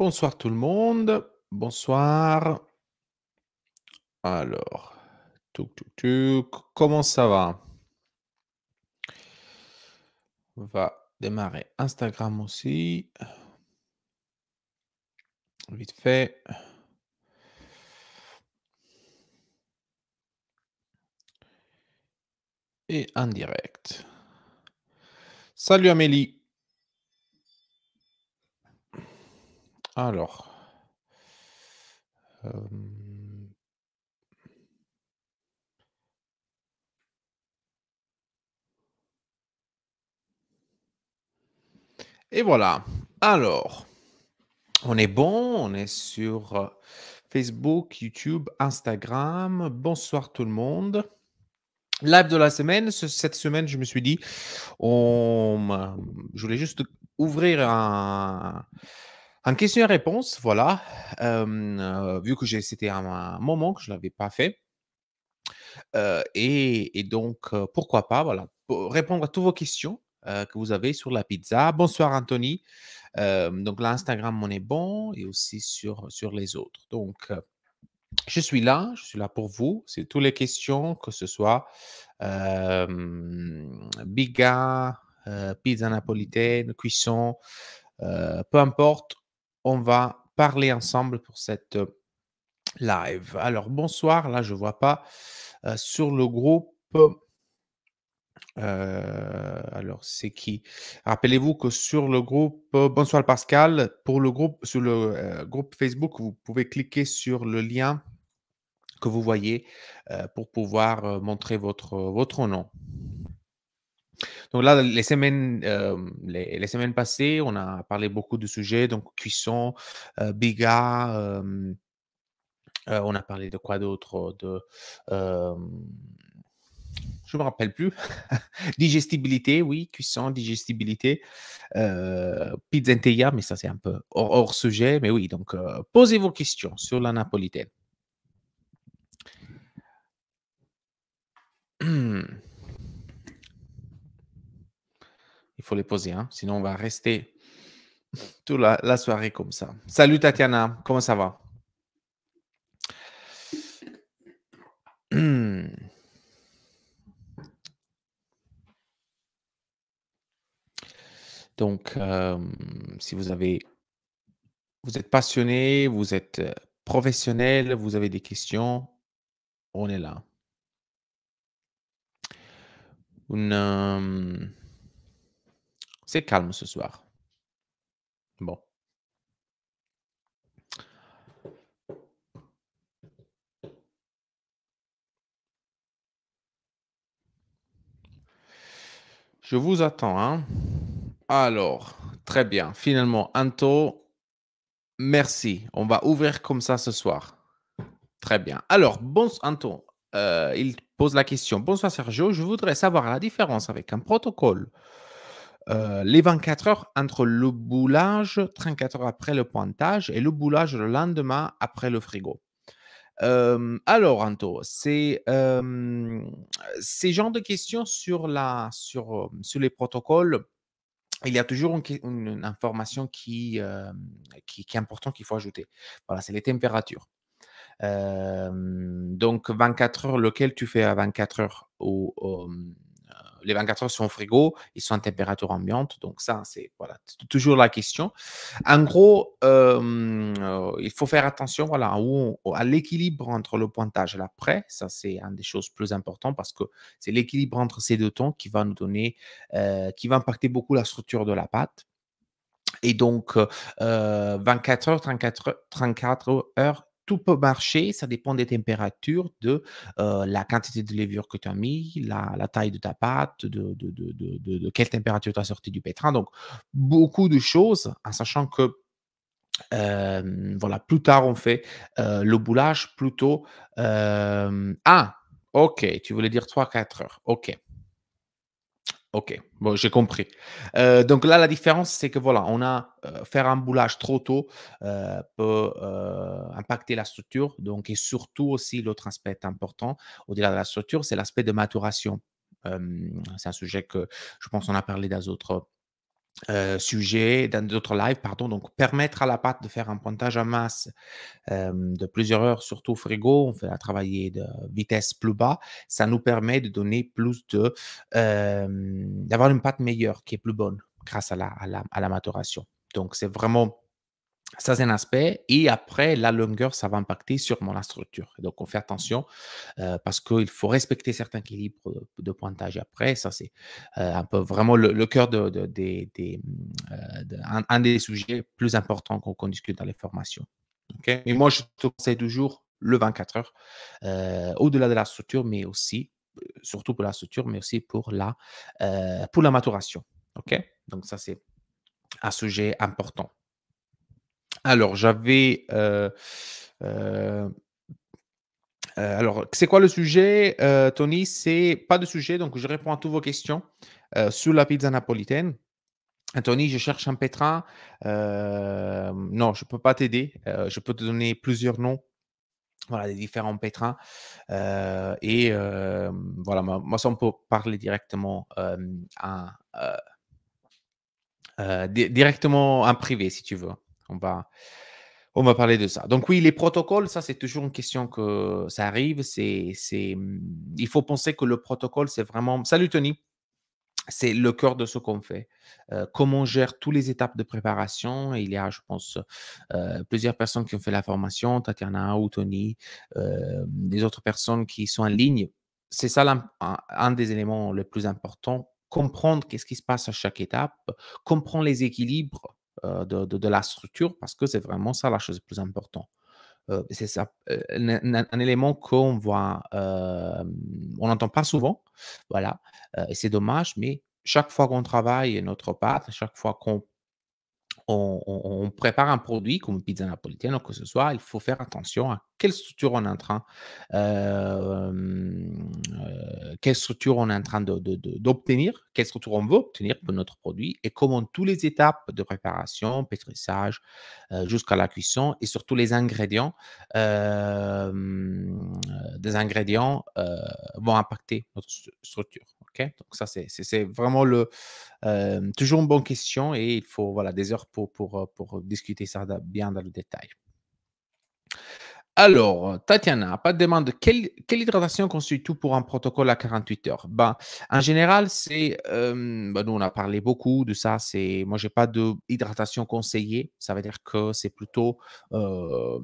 Bonsoir tout le monde. Bonsoir. Alors, touc, touc, touc. Comment ça va? On va démarrer Instagram aussi. Vite fait. Et en direct. Salut Amélie. Alors. Et voilà. Alors, on est bon, on est sur, Facebook, YouTube, Instagram. Bonsoir tout le monde. Live de la semaine, ce cette semaine, je me suis dit, on je voulais juste ouvrir un un question-réponse, voilà, vu que c'était un moment que je l'avais pas fait. Et donc pourquoi pas, voilà, répondre à tous vos questions, que vous avez sur la pizza. Bonsoir Anthony. Donc là, Instagram, est bon et aussi sur sur les autres. Donc je suis là, je suis là pour vous. C'est tous les questions, que ce soit, biga, pizza napolitaine, cuisson, peu importe, on va parler ensemble pour cette, heu, live. Alors bonsoir, là je vois pas, heu, sur le groupe heu, alors c'est qui? Rappelez-vous que sur le groupe bonsoir Pascal, pour le groupe sur le, groupe Facebook, vous pouvez cliquer sur le lien que vous voyez, pour pouvoir, montrer votre nom. Donc là, les semaines, hem, les semaines passées, on a parlé beaucoup de sujets, donc cuisson, heu, biga, heu, on a parlé de quoi d'autre? Je me rappelle plus. Digestibilité, oui, cuisson, digestibilité, pizza intega, mais ça, c'est un peu hors sujet, mais oui, donc posez vos questions sur la napolitaine. Il faut les poser, hein, sinon on va rester toute la la soirée comme ça. Salut Tatiana, comment ça va? Donc hem, si vous avez vous êtes passionné, vous êtes, heu, professionnel, vous avez des questions, on est là. Hem c'est calme ce soir. Bon. Je vous attends, hein. Alors, très bien, finalement, Anto, merci. On va ouvrir comme ça ce soir. Très bien. Alors, Anto, heu, il pose la question: «Bonsoir Sergio, je voudrais savoir la différence avec un protocole, heu, les 24 heures entre le boulage 34 heures après le pointage et le boulage le lendemain après le frigo». Hem, alors Anto, hem, ces genres de questions sur les protocoles, il y a toujours une information qui, est important qu'il faut ajouter. Voilà, c'est les températures. Donc 24 heures, lequel tu fais à 24 heures les 24 heures sont au frigo, ils sont à température ambiante, donc ça, c'est voilà, toujours la question. En gros, heu, il faut faire attention, voilà, où à l'équilibre entre le pointage et l'après, ça c'est un des choses plus importants parce que c'est l'équilibre entre ces 2 temps qui va nous donner, heu, qui va impacter beaucoup la structure de la pâte et donc heu, heu, 24 heures, 34 heu, 34 heures, peut marcher, ça dépend des températures, de, heu, la quantité de levure que tu as mis, la taille de ta pâte, de quelle température tu as sorti du pétrin, donc beaucoup de choses, en sachant que, hem, voilà, plus tard on fait, heu, le boulage, plus tôt, hem ah! OK, tu voulais dire 3-4 heures, OK. OK, bon, j'ai compris. Heu, donc là, la différence, c'est que voilà, on a, heu, faire un boulage trop tôt, heu, peut, impacter la structure, donc et surtout aussi l'autre aspect important, au-delà de la structure, c'est l'aspect de maturation. C'est un sujet que je pense on a parlé dans d'autres euh, sujet dans d'autres lives, pardon. Donc, permettre à la pâte de faire un pointage à masse euh, de plusieurs heures, surtout au frigo, on fait la travailler de vitesse plus bas. Ça nous permet de donner plus de, euh, d'avoir une pâte meilleure, qui est plus bonne grâce à la, à la, à la maturation. Donc, c'est vraiment ça, c'est un aspect. Et après, la longueur, ça va impacter sûrement la structure. Donc, on fait attention euh, parce qu'il faut respecter certains équilibres de, pointage. Après, ça, c'est euh, un peu vraiment le, cœur de, euh, un, des sujets plus importants qu'on discute dans les formations. Et moi, je te conseille toujours le 24 heures, au-delà de la structure, mais aussi, surtout pour la structure, mais aussi pour la, pour la maturation. OK? Donc, ça, c'est un sujet important. Alors, j'avais. Euh, euh, euh, alors, c'est quoi le sujet, Tony? C'est pas de sujet, donc je réponds à toutes vos questions sur la pizza napolitaine. Tony, je cherche un pétrin. non, je ne peux pas t'aider. je peux te donner plusieurs noms. Voilà, des différents pétrins. et voilà, moi, ça, on peut parler directement directement en privé, si tu veux. On va, on va parler de ça. Donc oui, les protocoles, ça c'est toujours une question que ça arrive. C'est, c'est, il faut penser que le protocole, c'est vraiment... Salut Tony, c'est le cœur de ce qu'on fait. Euh, comment on gère toutes les étapes de préparation. il y a, je pense, euh, plusieurs personnes qui ont fait la formation, Tatiana ou Tony, euh, des autres personnes qui sont en ligne. C'est ça un, un, des éléments les plus importants. Comprendre qu'est-ce qui se passe à chaque étape, comprendre les équilibres euh, de, la structure parce que c'est vraiment ça la chose la plus importante. Euh, c'est ça, euh, un, élément qu'on voit, on n'entend pas souvent, voilà, et c'est dommage, mais chaque fois qu'on travaille notre pâte, chaque fois qu'on on, prépare un produit comme une pizza napolitaine ou que ce soit, il faut faire attention à quelle structure on est en train, euh, quelle structure on est en train d'obtenir, quelle structure on veut obtenir pour notre produit et comment toutes les étapes de préparation, pétrissage, jusqu'à la cuisson et surtout les ingrédients, des ingrédients vont impacter notre structure. Donc ça, c'est vraiment le, toujours une bonne question et il faut voilà, des heures pour, pour discuter ça bien dans le détail. Alors, Tatiana, pas de demande. Quelle, quelle hydratation constitue pour un protocole à 48 heures? Ben, En général, c'est. Ben, nous, on a parlé beaucoup de ça. C'est, moi, je n'ai pas d'hydratation conseillée. Ça veut dire que c'est plutôt le,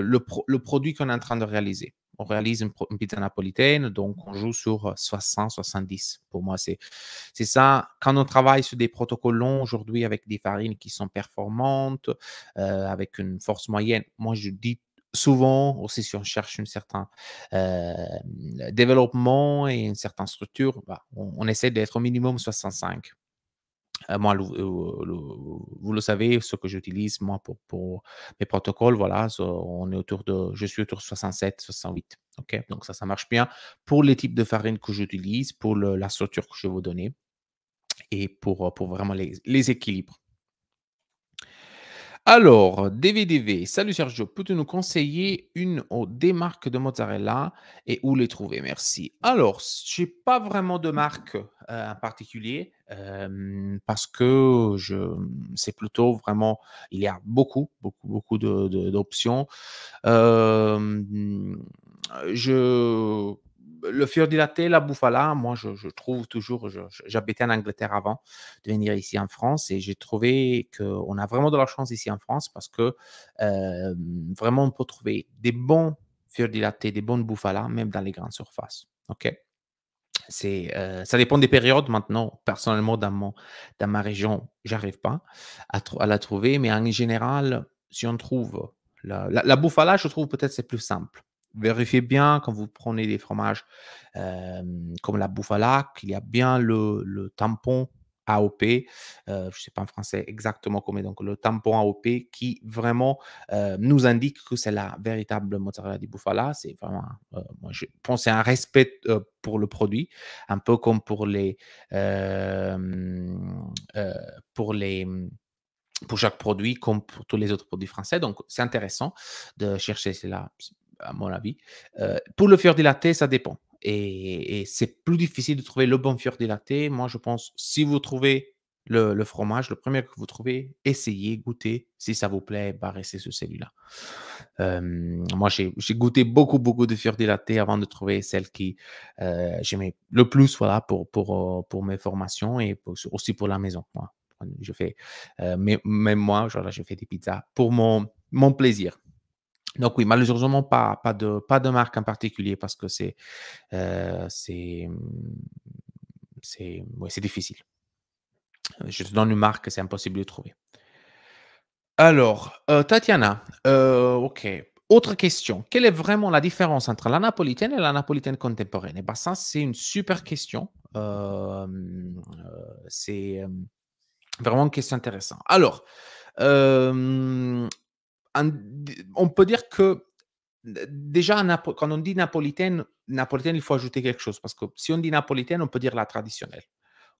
le, produit qu'on est en train de réaliser on réalise une, pizza napolitaine, donc on joue sur 60, 70. Pour moi, c'est ça. Quand on travaille sur des protocoles longs aujourd'hui avec des farines qui sont performantes, euh, avec une force moyenne, moi je dis souvent aussi si on cherche un certain euh, développement et une certaine structure, bah, on, on, essaie d'être au minimum 65. Euh, moi, vous le savez, ce que j'utilise moi pour, mes protocoles, voilà, on est autour de, je suis autour de 67, 68. OK? Donc ça, ça marche bien pour les types de farine que j'utilise, pour la structure que je vais vous donner et pour, pour vraiment les équilibres. Alors, DVDV, salut Sergio, peux-tu nous conseiller une ou des marques de mozzarella et où les trouver? Merci. Alors, je n'ai pas vraiment de marque euh, en particulier parce que je, c'est plutôt vraiment, il y a beaucoup, beaucoup, beaucoup d'options. je le fior dilaté, la bouffala, moi, je, trouve toujours, j'habitais en Angleterre avant de venir ici en France et j'ai trouvé qu'on a vraiment de la chance ici en France parce que euh, vraiment, on peut trouver des bons fior dilaté, des bonnes bouffala, même dans les grandes surfaces. OK? Euh, ça dépend des périodes maintenant. Personnellement, dans, ma région, j'arrive pas à, à, la trouver, mais en général, si on trouve la, la, la bouffala, je trouve peut-être c'est plus simple vérifiez bien quand vous prenez des fromages comme la bouffala qu'il y a bien le, tampon AOP, euh, je ne sais pas en français exactement comment, donc le tampon AOP qui vraiment nous indique que c'est la véritable mozzarella di bufala. C'est vraiment, euh, je pense, un respect pour le produit, un peu comme pour les, pour les pour chaque produit, comme pour tous les autres produits français. Donc, c'est intéressant de chercher cela à mon avis. Euh, pour le fior dilaté, ça dépend. Et, c'est plus difficile de trouver le bon fior dilaté. Moi, je pense, si vous trouvez le, fromage, le premier que vous trouvez, essayez, goûtez. Si ça vous plaît, bah, restez sur celui-là. Euh, moi, j'ai goûté beaucoup, beaucoup de fior di latte avant de trouver celle qui euh, j'aimais le plus voilà, pour, pour, pour mes formations et aussi pour la maison. Voilà. Je fais, mais- même moi, je fais des pizzas pour mon, mon plaisir. Donc oui, malheureusement, pas, pas, de, pas de marque en particulier parce que c'est euh, c'est difficile. Je te donne une marque, c'est impossible de trouver. Alors, euh, Tatiana, euh, ok. Autre question. Quelle est vraiment la différence entre la napolitaine et la napolitaine contemporaine? Eh ben, ça, c'est une super question. C'est vraiment une question intéressante. Alors, on peut dire que déjà, quand on dit napolitaine, napolitaine, il faut ajouter quelque chose parce que si on dit napolitaine, on peut dire la traditionnelle.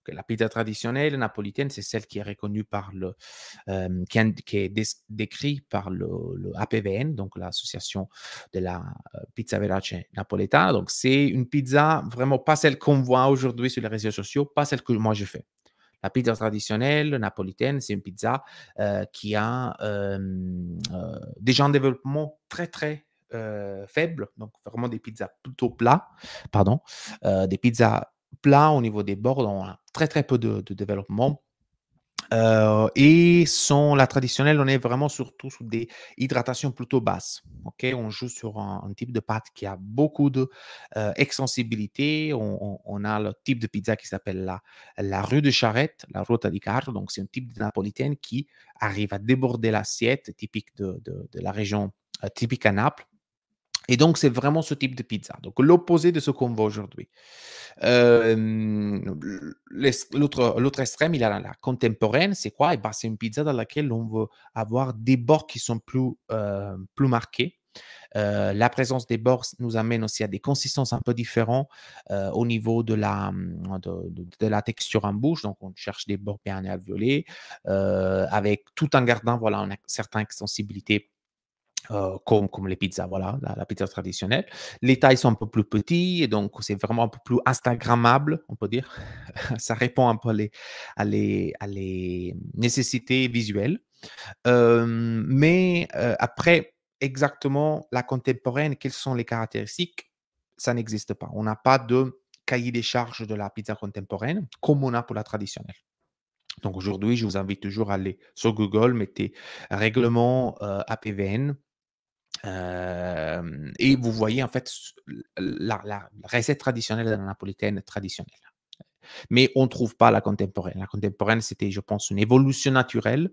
Ok, La pizza traditionnelle napolitaine, c'est celle qui est reconnue par le, euh, qui, est, qui est dés- décrit par le, le APVN, donc l'association de la euh, pizza verace napoletana. Donc, c'est une pizza vraiment pas celle qu'on voit aujourd'hui sur les réseaux sociaux, pas celle que moi je fais. La pizza traditionnelle napolitaine, c'est une pizza euh, qui a euh, euh, déjà un développement très, très faible, donc vraiment des pizzas plutôt plats, pardon, des pizzas plats au niveau des bords, on a très, très peu de développement. Euh, et sont la traditionnelle, on est vraiment surtout sur des hydratations plutôt basses. ok? On joue sur un, type de pâte qui a beaucoup de euh, extensibilité. On, a le type de pizza qui s'appelle la, la rue de Charrette, la ruota di carro. Donc, c'est un type de napolitaine qui arrive à déborder l'assiette, typique de, de- de la région, euh, typique à Naples. Et donc, c'est vraiment ce type de pizza. Donc, l'opposé de ce qu'on voit aujourd'hui. L'autre extrême, il a la, contemporaine. C'est quoi? Eh ben, c'est une pizza dans laquelle on veut avoir des bords qui sont plus, euh, plus marqués. Euh, la présence des bords nous amène aussi à des consistances un peu différentes euh, au niveau de la, de la texture en bouche. Donc, on cherche des bords bien alvéolés, euh, avec tout en gardant voilà, une certaine sensibilité euh, comme, les pizzas, voilà, la, pizza traditionnelle. Les tailles sont un peu plus petits et donc c'est vraiment un peu plus Instagrammable, on peut dire. Ça répond un peu à les, à les, à les nécessités visuelles. Euh, mais euh, après, exactement la contemporaine, quelles sont les caractéristiques? Ça n'existe pas. On n'a pas de cahier des charges de la pizza contemporaine comme on a pour la traditionnelle. Donc aujourd'hui, je vous invite toujours à aller sur Google, mettez règlement APVN, Et vous voyez en fait la recette traditionnelle de la napolitaine traditionnelle. Mais on ne trouve pas la contemporaine. La contemporaine, c'était, je pense, une évolution naturelle,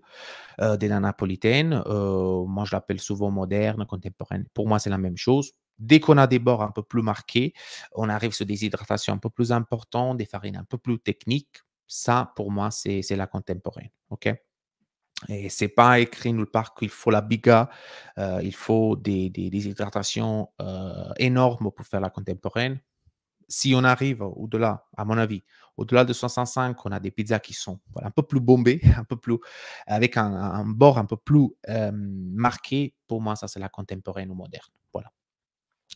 heu, de la napolitaine. Moi, je l'appelle souvent moderne, contemporaine. Pour moi, c'est la même chose. Dès qu'on a des bords un peu plus marqués, on arrive sur des hydratations un peu plus importantes, des farines un peu plus techniques. Ça, pour moi, c'est la contemporaine, OK? Et c'est pas écrit nulle part qu'il faut la biga, heu, il faut des des hydratations, heu, énormes pour faire la contemporaine. Si on arrive au-delà, à mon avis, au-delà de 65, on a des pizzas qui sont, un peu plus bombées, un peu plus avec un bord un peu plus, hem, marqué. Pour moi, ça, c'est la contemporaine ou moderne. Voilà.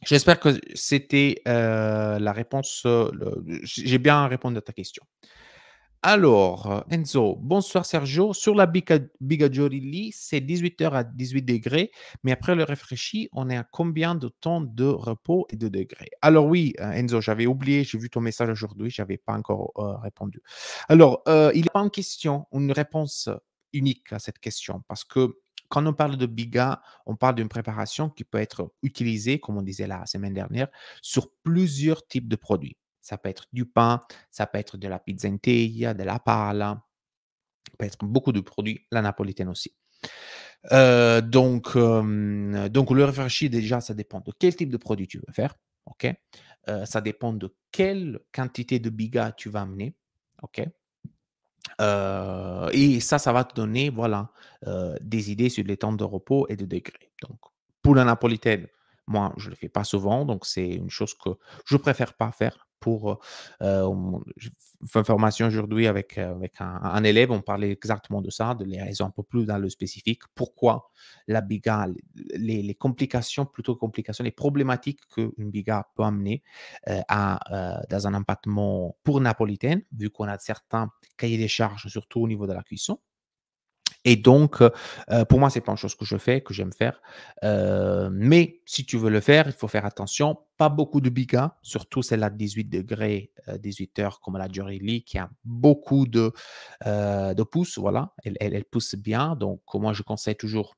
J'espère que c'était, la réponse, j'ai bien répondu à ta question. Alors, Enzo, bonsoir Sergio. Sur la Bigagiorili, c'est 18h à 18 degrés, mais après le rafraîchi, on est à combien de temps de repos et de degrés? Alors oui, euh, Enzo, j'avais oublié, j'ai vu ton message aujourd'hui, je n'avais pas encore euh, répondu. Alors, euh, il n'y a pas une question, une réponse unique à cette question, parce que quand on parle de biga, on parle d'une préparation qui peut être utilisée, comme on disait la semaine dernière, sur plusieurs types de produits. Ça peut être du pain, ça peut être de la pizza in teglia, de la pala, ça peut être beaucoup de produits, la napolitaine aussi. Euh, donc, donc, le réfléchi, déjà, ça dépend de quel type de produit tu veux faire. Euh, ça dépend de quelle quantité de biga tu vas amener. Euh, et ça, ça va te donner voilà, des idées sur les temps de repos et de degrés. Donc, pour la napolitaine, moi, je ne le fais pas souvent, donc c'est une chose que je préfère pas faire pour, euh, je fais une formation aujourd'hui avec, avec un, élève, on parlait exactement de ça, de les raisons un peu plus dans le spécifique. Pourquoi la biga, les, les complications, plutôt complications, les problématiques qu'une biga peut amener à, dans un empattement pour napolitaine, vu qu'on a certains cahiers des charges, surtout au niveau de la cuisson. Et donc, pour moi, c'est pas une chose que je fais, que j'aime faire. mais si tu veux le faire, il faut faire attention. Pas beaucoup de bigas, surtout celle à 18 degrés, 18 heures, comme la Lee, qui a beaucoup de, de pouces. Voilà, elle, pousse bien. Donc, moi, je conseille toujours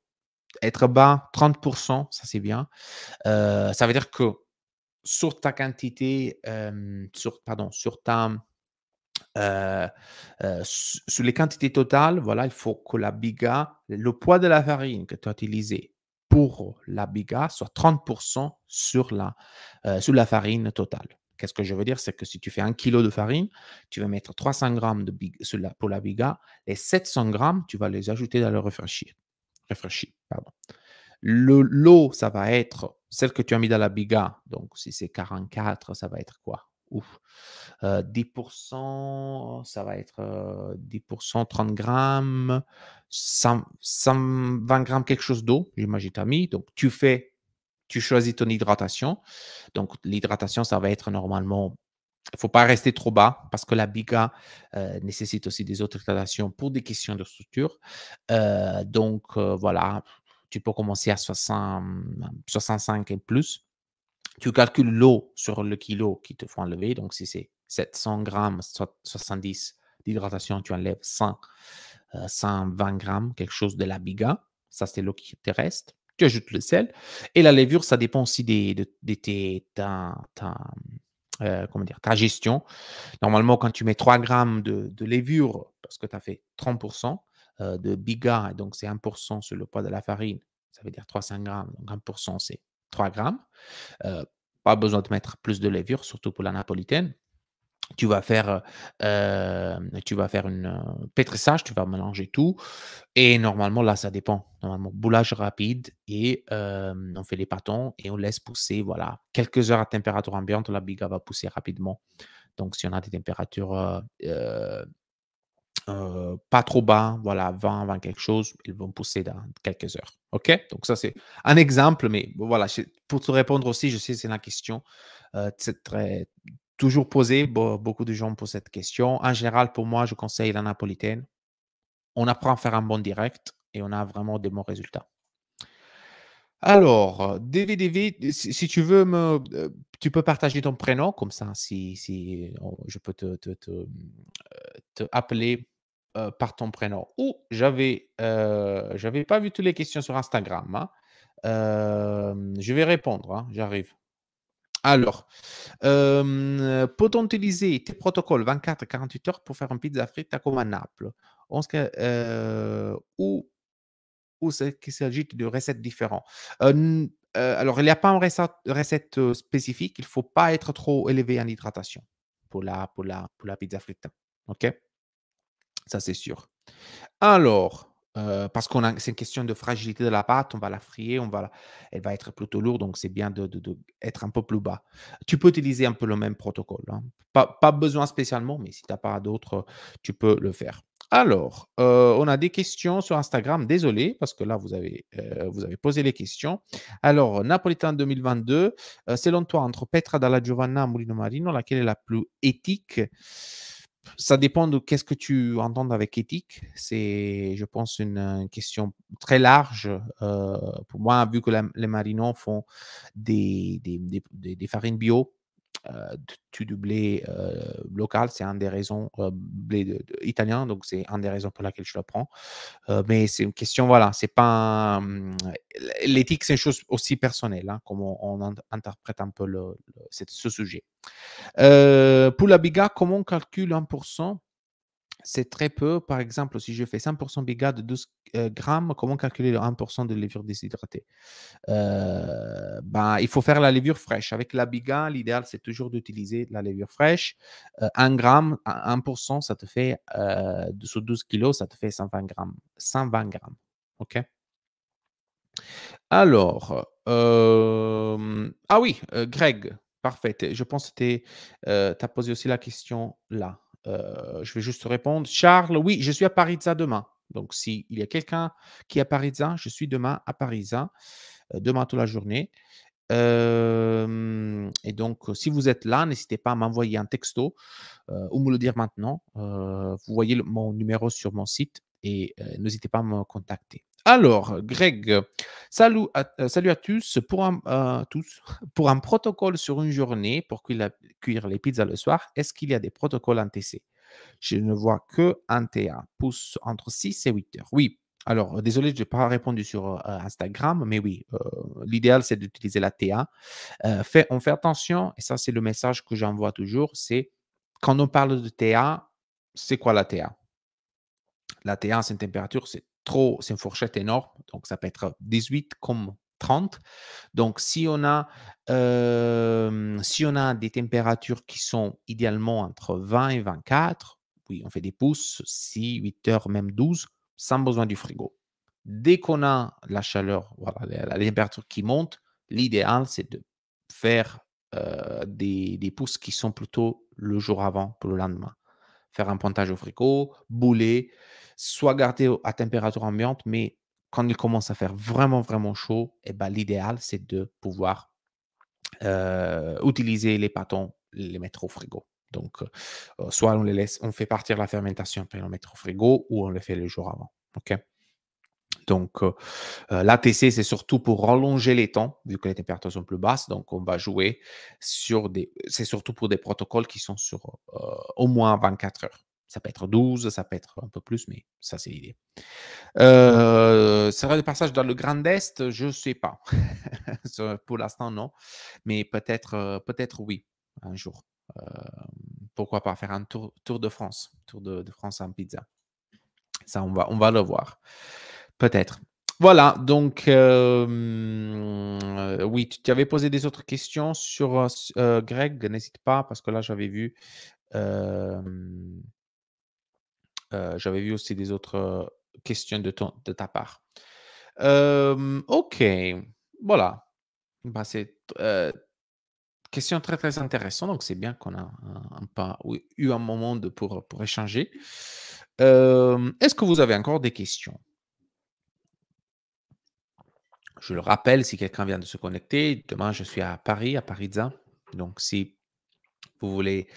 être bas, 30%, ça c'est bien. ça veut dire que sur ta quantité, pardon, sur ta euh, euh, sur les quantités totales, voilà, il faut que la biga, le poids de la farine que tu as utilisé pour la biga soit 30% sur la, euh, sur la farine totale. Qu'est-ce que je veux dire? C'est que si tu fais un kilo de farine, tu vas mettre 300 grammes de la, pour la biga et 700 grammes, tu vas les ajouter dans le. Réfléchir, pardon. L'eau, ça va être celle que tu as mis dans la biga. Donc, si c'est 44, ça va être quoi? Ouf. 10%, ça va être 10%, 30 grammes, 120 grammes quelque chose d'eau, j'imagine, tu as mis. Donc, tu fais, tu choisis ton hydratation. Donc, l'hydratation, ça va être normalement il ne faut pas rester trop bas parce que la biga nécessite aussi des autres hydratations pour des questions de structure. donc, voilà, tu peux commencer à 60, 65 et plus. Tu calcules l'eau sur le kilo qui te faut enlever. Donc, si c'est 700 grammes, 70 d'hydratation, tu enlèves 100, 120 euh, grammes, quelque chose de la biga. Ça, c'est l'eau qui te reste. Tu ajoutes le sel. Et la levure, ça dépend aussi de, ta, euh, ta gestion. Normalement, quand tu mets 3 grammes de, levure, parce que tu as fait 30% euh, de biga, donc c'est 1% sur le poids de la farine, ça veut dire 300 grammes, donc 1%, c'est 3 grammes. pas besoin de mettre plus de levure, surtout pour la napolitaine. Tu vas faire, tu vas faire une pétrissage, tu vas mélanger tout. Et normalement, là, ça dépend. Normalement, boulage rapide et on fait les pâtons et on laisse pousser. Voilà, quelques heures à température ambiante, la biga va pousser rapidement. Donc, si on a des températures pas trop bas, voilà, 20, 20 quelque chose, ils vont pousser dans quelques heures. OK? Donc, ça, c'est un exemple, mais voilà, pour te répondre aussi, je sais, c'est la question. c'est très, toujours posé. beaucoup de gens posent cette question. En général, pour moi, je conseille la napolitaine. On apprend à faire un bon direct et on a vraiment de bons résultats. Alors, DVDV, si, tu veux euh, tu peux partager ton prénom comme ça, si, si je peux te, te, te, appeler euh, par ton prénom. Ou j'avais, euh, j'avais pas vu toutes les questions sur Instagram. Hein. je vais répondre, hein, j'arrive. Alors, peut-on utiliser tes protocoles 24 48 heures pour faire une pizza frite comme à Naples? ou ou qu'il s'agit de recettes différentes? alors, il n'y a pas une recette, spécifique. Il ne faut pas être trop élevé en hydratation pour la, pour la, pour la pizza frite. OK? Ça, c'est sûr. Alors, parce qu'on c'est une question de fragilité de la pâte, on va la frier, on va, elle va être plutôt lourde, donc c'est bien de, un peu plus bas. Tu peux utiliser un peu le même protocole. Hein. Pas, pas, besoin spécialement, mais si tu n'as pas d'autres, tu peux le faire. Alors, on a des questions sur Instagram. Désolé, parce que là, vous avez, vous avez posé les questions. Alors, Napolitain 2022, selon toi, entre Petra dalla Giovanna et Mulino Marino, laquelle est la plus éthique? Ça dépend de qu'est-ce que tu entends avec éthique. C'est, je pense, une, question très large. Euh, pour moi, vu que les marinos font des, des farines bio, euh, du blé euh, local, c'est un des raisons, euh, blé italien, donc c'est un des raisons pour laquelle je le prends. mais c'est une question, voilà, c'est pas. L'éthique, c'est une chose aussi personnelle, hein, comment on, interprète un peu le, ce sujet. pour la biga, comment on calcule 1% c'est très peu. Par exemple, si je fais 100% biga de 12 euh, grammes, comment calculer le 1% de levure déshydratée? Euh, ben, Il faut faire la levure fraîche. Avec la biga, l'idéal, c'est toujours d'utiliser la levure fraîche. 1 euh, gramme, 1%, ça te fait, sur 12 kilos, ça te fait 120 grammes. 120 grammes. OK? Alors, ah oui, Greg, parfait. Je pense que tu as posé aussi la question là. Euh, je vais juste répondre. Charles, oui, je suis à Paris-Ça demain. Donc, s'il y a quelqu'un qui est à Paris-Ça, je suis demain à Paris-Ça, demain toute la journée. et donc, si vous êtes là, n'hésitez pas à m'envoyer un texto ou me le dire maintenant. vous voyez mon numéro sur mon site et n'hésitez pas à me contacter. Alors, Greg, salut à, salut à tous. Pour un, tous. Pour un protocole sur une journée, pour cuire, les pizzas le soir, est-ce qu'il y a des protocoles en TC Je ne vois que un TA, pousse entre 6 et 8 heures. Oui, alors, désolé, je n'ai pas répondu sur Instagram, mais oui, l'idéal, c'est d'utiliser la TA. on fait attention, et ça, c'est le message que j'envoie toujours, c'est quand on parle de TA, c'est quoi la TA La TA, c'est une température, c'est trop, c'est une fourchette énorme, donc ça peut être 18 comme 30. Donc, si on a, si on a des températures qui sont idéalement entre 20 et 24, oui, on fait des pouces, 6, 8 heures, même 12, sans besoin du frigo. Dès qu'on a la chaleur, voilà, la, température qui monte, l'idéal, c'est de faire des, des pouces qui sont plutôt le jour avant pour le lendemain. Faire un pointage au frigo, bouler, soit garder à température ambiante, mais quand il commence à faire vraiment, vraiment chaud, eh ben, l'idéal, c'est de pouvoir utiliser les pâtons, les mettre au frigo. Donc, soit on les laisse, on fait partir la fermentation, puis on les met au frigo, ou on le fait le jour avant. OK? Donc, l'ATC, c'est surtout pour rallonger les temps, vu que les températures sont plus basses. Donc, on va jouer sur des. C'est surtout pour des protocoles qui sont sur au moins 24 heures. Ça peut être 12, ça peut être un peu plus, mais ça, c'est l'idée. Euh, sera le passage dans le Grand Est? Je ne sais pas. Pour l'instant, non. Mais peut-être euh, peut-être oui, un jour. Euh, pourquoi pas faire un tour, tour de France, tour de, France en pizza. Ça, on va, on va le voir. Peut-être. Voilà, donc oui, tu avais posé des autres questions sur Greg, n'hésite pas, parce que là, j'avais vu euh, j'avais vu aussi des autres questions de, ta part. ok, voilà. Bah, c'est question très très intéressante. Donc c'est bien qu'on a un, eu un moment pour, pour échanger. Est-ce que vous avez encore des questions? Je le rappelle, si quelqu'un vient de se connecter, demain je suis à Paris, à Paris-Za. Donc si vous voulez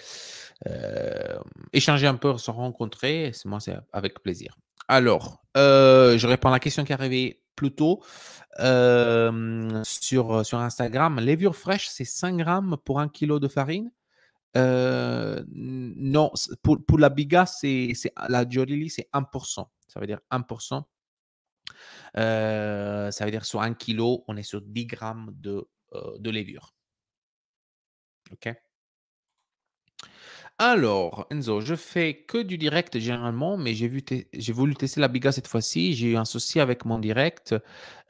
échanger un peu, se rencontrer, moi, c'est avec plaisir. Alors, je réponds à la question qui est arrivée plus tôt sur, sur Instagram. Levure fraîche, c'est 5 grammes pour 1 kg de farine? non, pour, la biga, c'est la Giolili, c'est 1%. Ça veut dire 1%. Ça veut dire sur 1 kg, on est sur 10 grammes de, de levure. OK? Alors, Enzo, je fais que du direct généralement, mais j'ai voulu tester la biga cette fois-ci. J'ai eu un souci avec mon direct.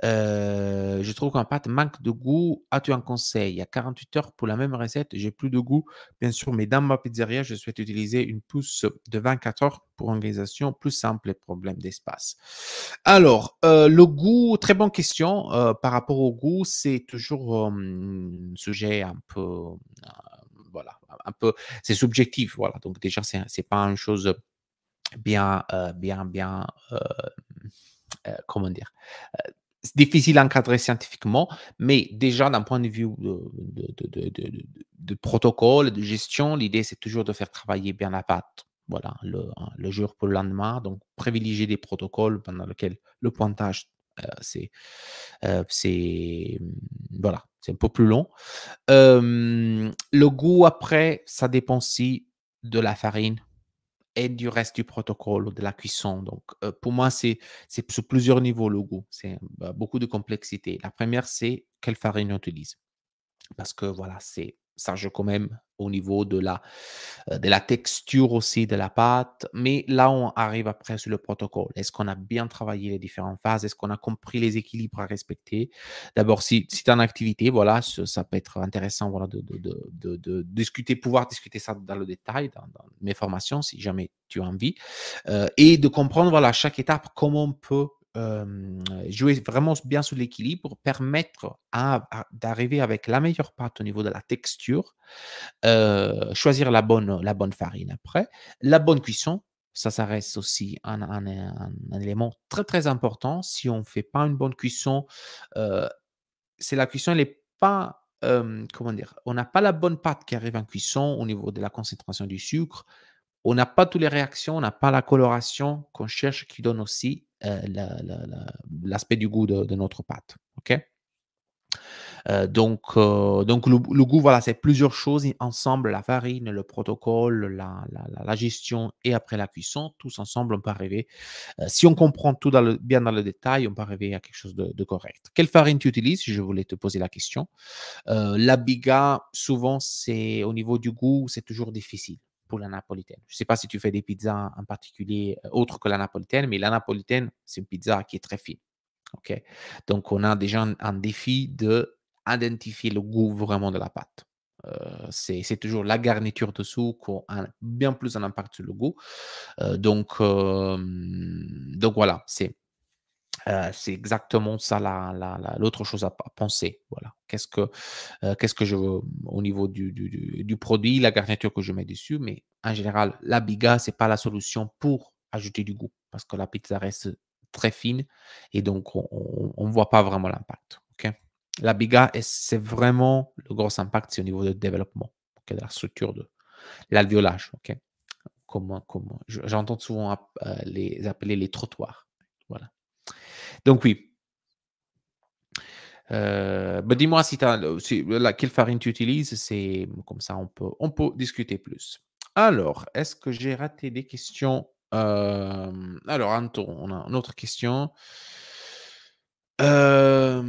Euh, je trouve qu'un pâte manque de goût. As-tu un conseil? Il y a 48 heures pour la même recette, j'ai plus de goût. Bien sûr, mais dans ma pizzeria, je souhaite utiliser une pousse de 24 heures pour organisation plus simple et problème d'espace. Alors, euh, le goût, très bonne question. Euh, par rapport au goût, c'est toujours un sujet un peu voilà, un peu, c'est subjectif. Donc déjà, c'est c'est pas une chose bien, euh, bien, bien, euh, euh, comment dire, difficile à encadrer scientifiquement, mais déjà d'un point de vue de, de, protocole, de gestion, l'idée c'est toujours de faire travailler bien la pâte. Voilà, le, le jour pour le lendemain. Donc, privilégier des protocoles pendant lesquels le pointage c'est c'est voilà, c'est un peu plus long. le goût après, ça dépend aussi de la farine et du reste du protocole, de la cuisson. Donc, pour moi, c'est sur plusieurs niveaux le goût. C'est bah, beaucoup de complexité. La première, c'est quelle farine on utilise. Parce que voilà, c'est ça joue quand même au niveau de la, euh, de la texture aussi de la pâte. Mais là, on arrive après sur le protocole. Est-ce qu'on a bien travaillé les différentes phases? Est-ce qu'on a compris les équilibres à respecter? D'abord, si, tu es en activité, voilà, ça, peut être intéressant voilà, de, de, de, discuter, pouvoir discuter ça dans le détail, dans, mes formations, si jamais tu as envie. Euh, et de comprendre, voilà, chaque étape, comment on peut jouer vraiment bien sur l'équilibre, permettre d'arriver avec la meilleure pâte au niveau de la texture, choisir la bonne, la bonne farine après, la bonne cuisson. Ça, ça reste aussi un, un, élément très très important. Si on ne fait pas une bonne cuisson, c'est la cuisson, elle n'est pas comment dire, on n'a pas la bonne pâte qui arrive en cuisson au niveau de la concentration du sucre. On n'a pas toutes les réactions, on n'a pas la coloration qu'on cherche qui donne aussi l'aspect du goût de, notre pâte. OK? Donc, donc le, goût, voilà, c'est plusieurs choses ensemble, la farine, le protocole, la, gestion et après la cuisson, tous ensemble, on peut arriver, si on comprend tout bien dans le détail, on peut arriver à quelque chose de, correct. Quelle farine tu utilises? Je voulais te poser la question. la biga, souvent, c'est au niveau du goût, c'est toujours difficile pour la napolitaine. Je ne sais pas si tu fais des pizzas en particulier autres que la napolitaine, mais la napolitaine, c'est une pizza qui est très fine. OK? Donc, on a déjà un, défi de identifier le goût vraiment de la pâte. c'est toujours la garniture dessous qui a bien plus un impact sur le goût. donc, donc voilà, c'est c'est exactement ça l'autre chose à, penser. Voilà. Qu'est-ce que, qu'est-ce que je veux au niveau du, du, produit, la garniture que je mets dessus. Mais en général, la biga, ce n'est pas la solution pour ajouter du goût parce que la pizza reste très fine et donc on ne voit pas vraiment l'impact. La biga, c'est vraiment le gros impact, c'est au niveau du développement, de la structure de l'alvéolage. Comme, comme, j'entends souvent les appeler les trottoirs. Voilà. Donc oui. Euh, bah, dis-moi si, si quelle farine tu utilises, comme ça on peut, on peut discuter plus. Alors, est-ce que j'ai raté des questions? Euh, Alors, Anton, on a une autre question. Euh,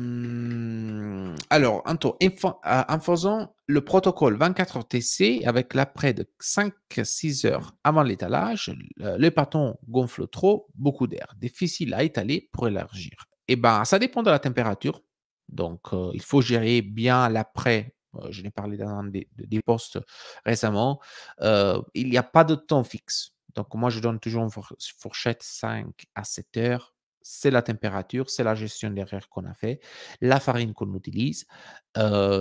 alors, Anto, en faisant le protocole 24 heures TC avec l'après de 5-6 heures avant l'étalage, le pâton gonfle trop, beaucoup d'air, difficile à étaler pour élargir. Eh bien, ça dépend de la température. Donc, euh, il faut gérer bien l'après. Euh, je n'ai parlé dans des, des postes récemment. il n'y a pas de temps fixe. Donc, moi, je donne toujours une fourchette 5 à 7 heures c'est la température, c'est la gestion derrière qu'on a fait, la farine qu'on utilise.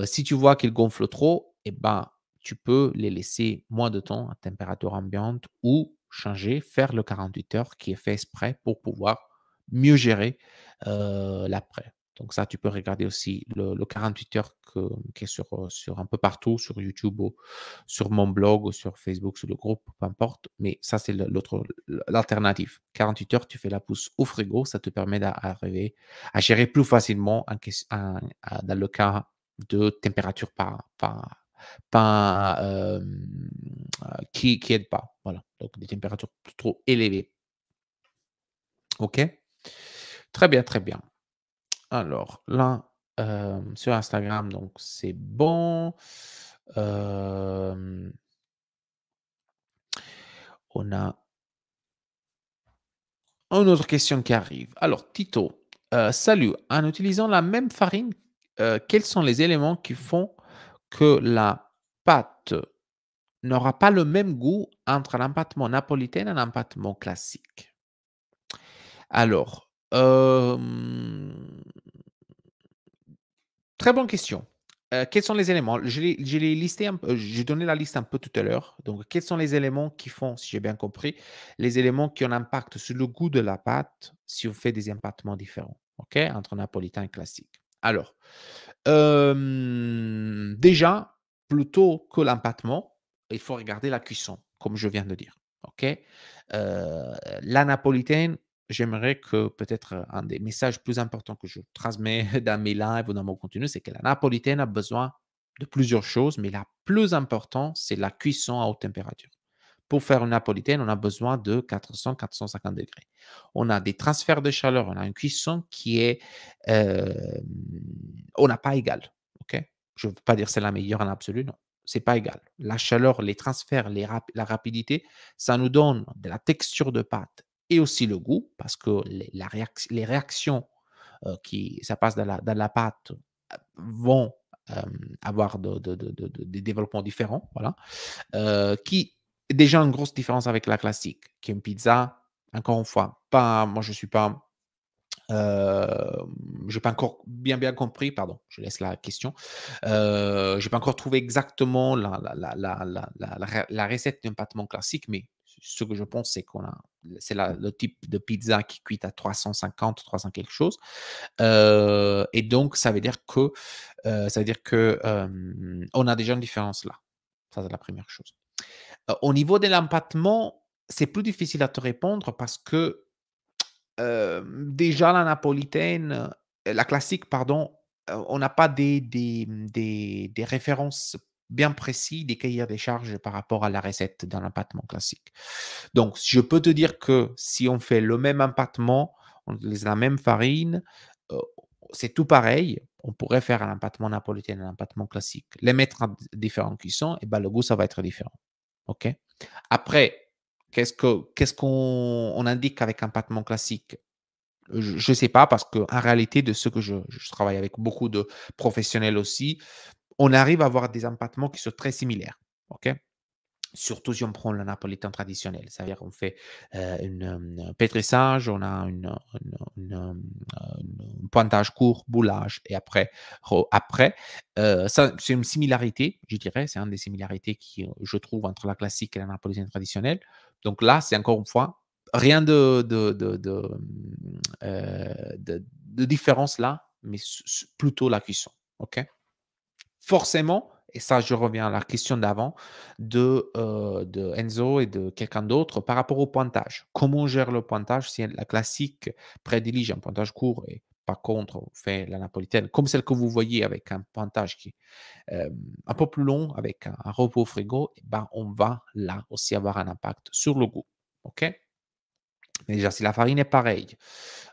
si tu vois qu'il gonfle trop, eh ben, tu peux les laisser moins de temps à température ambiante ou changer, faire le 48 heures qui est fait exprès pour pouvoir mieux gérer l'après. Donc ça, tu peux regarder aussi le, 48 heures qui est sur, euh, sur un peu partout, sur YouTube, ou sur mon blog, ou sur Facebook, sur le groupe, peu importe. Mais ça, c'est l'autre, l'alternative. 48 heures, tu fais la pousse au frigo, ça te permet d'arriver à gérer plus facilement dans le cas de température pas, euh, qui n'aide pas. Voilà. Donc des températures trop élevées. OK? Très bien, très bien. Alors là, sur Instagram, donc c'est bon. on a une autre question qui arrive. Alors, Tito, salut. En utilisant la même farine, quels sont les éléments qui font que la pâte n'aura pas le même goût entre l'empattement napolitain et l'empattement classique? Alors, très bonne question. quels sont les éléments? Je l'ai listé j'ai donné la liste un peu tout à l'heure. Donc, quels sont les éléments qui font, si j'ai bien compris, les éléments qui ont un impact sur le goût de la pâte si on fait des empattements différents, OK, entre napolitain et classique. Alors, déjà, plutôt que l'empattement, il faut regarder la cuisson, comme je viens de dire, OK? la napolitaine, j'aimerais que peut-être un des messages plus importants que je transmets dans mes lives ou dans mon contenu, c'est que la napolitaine a besoin de plusieurs choses, mais la plus importante, c'est la cuisson à haute température. Pour faire une napolitaine, on a besoin de 400-450 degrés. On a des transferts de chaleur, on a une cuisson qui est, on n'a pas égal. ok? Je ne veux pas dire c'est la meilleure en absolu, non. C'est pas égal. La chaleur, les transferts, la rapidité, ça nous donne de la texture de pâte et aussi le goût, parce que les, la les réactions qui ça passe dans la, pâte vont avoir des développements différents, voilà, qui est déjà une grosse différence avec la classique, qui est une pizza, encore une fois, pas, moi je suis pas Euh, j'ai pas encore bien bien compris, pardon, je laisse la question. Euh, j'ai pas encore trouvé exactement la, la, la, la recette d'un pâtement classique, mais ce que je pense, c'est qu'on a, c'est le type de pizza qui cuit à 350, 300 quelque chose. Euh, et donc, ça veut dire que, euh, ça veut dire que euh, on a déjà une différence là. Ça, c'est la première chose. au niveau de l'empattement, c'est plus difficile à te répondre parce que déjà la napolitaine, la classique, pardon, on n'a pas des, des, des, des, références bien précis des cahiers des charges par rapport à la recette d'un empattement classique. Donc, je peux te dire que si on fait le même empattement, on utilise la même farine, c'est tout pareil. On pourrait faire un empattement napolitain, un empattement classique. Les mettre en différents cuissons, et ben le goût, ça va être différent. OK? Après, Qu'est-ce qu'on indique avec un empattement classique? Je ne sais pas parce qu'en réalité, de ce que je, travaille avec beaucoup de professionnels aussi, on arrive à avoir des empattements qui sont très similaires. OK? Surtout si on prend le napolitain traditionnel, c'est-à-dire on fait euh, une, un pétrissage, on a un pointage court, boulage, et après, après euh, c'est une similarité, je dirais, c'est une des similarités qui, je trouve, entre la classique et la napolitaine traditionnelle. Donc là, c'est encore une fois, rien de, euh, de différence là, mais plutôt la cuisson. OK? Forcément, et ça, je reviens à la question d'avant de, euh, de Enzo et de quelqu'un d'autre par rapport au pointage. Comment on gère le pointage si la classique prédilige un pointage court et par contre on fait la napolitaine, comme celle que vous voyez avec un pointage qui est euh, un peu plus long, avec un, repos frigo, et ben on va là aussi avoir un impact sur le goût. OK? Déjà, si la farine est pareille,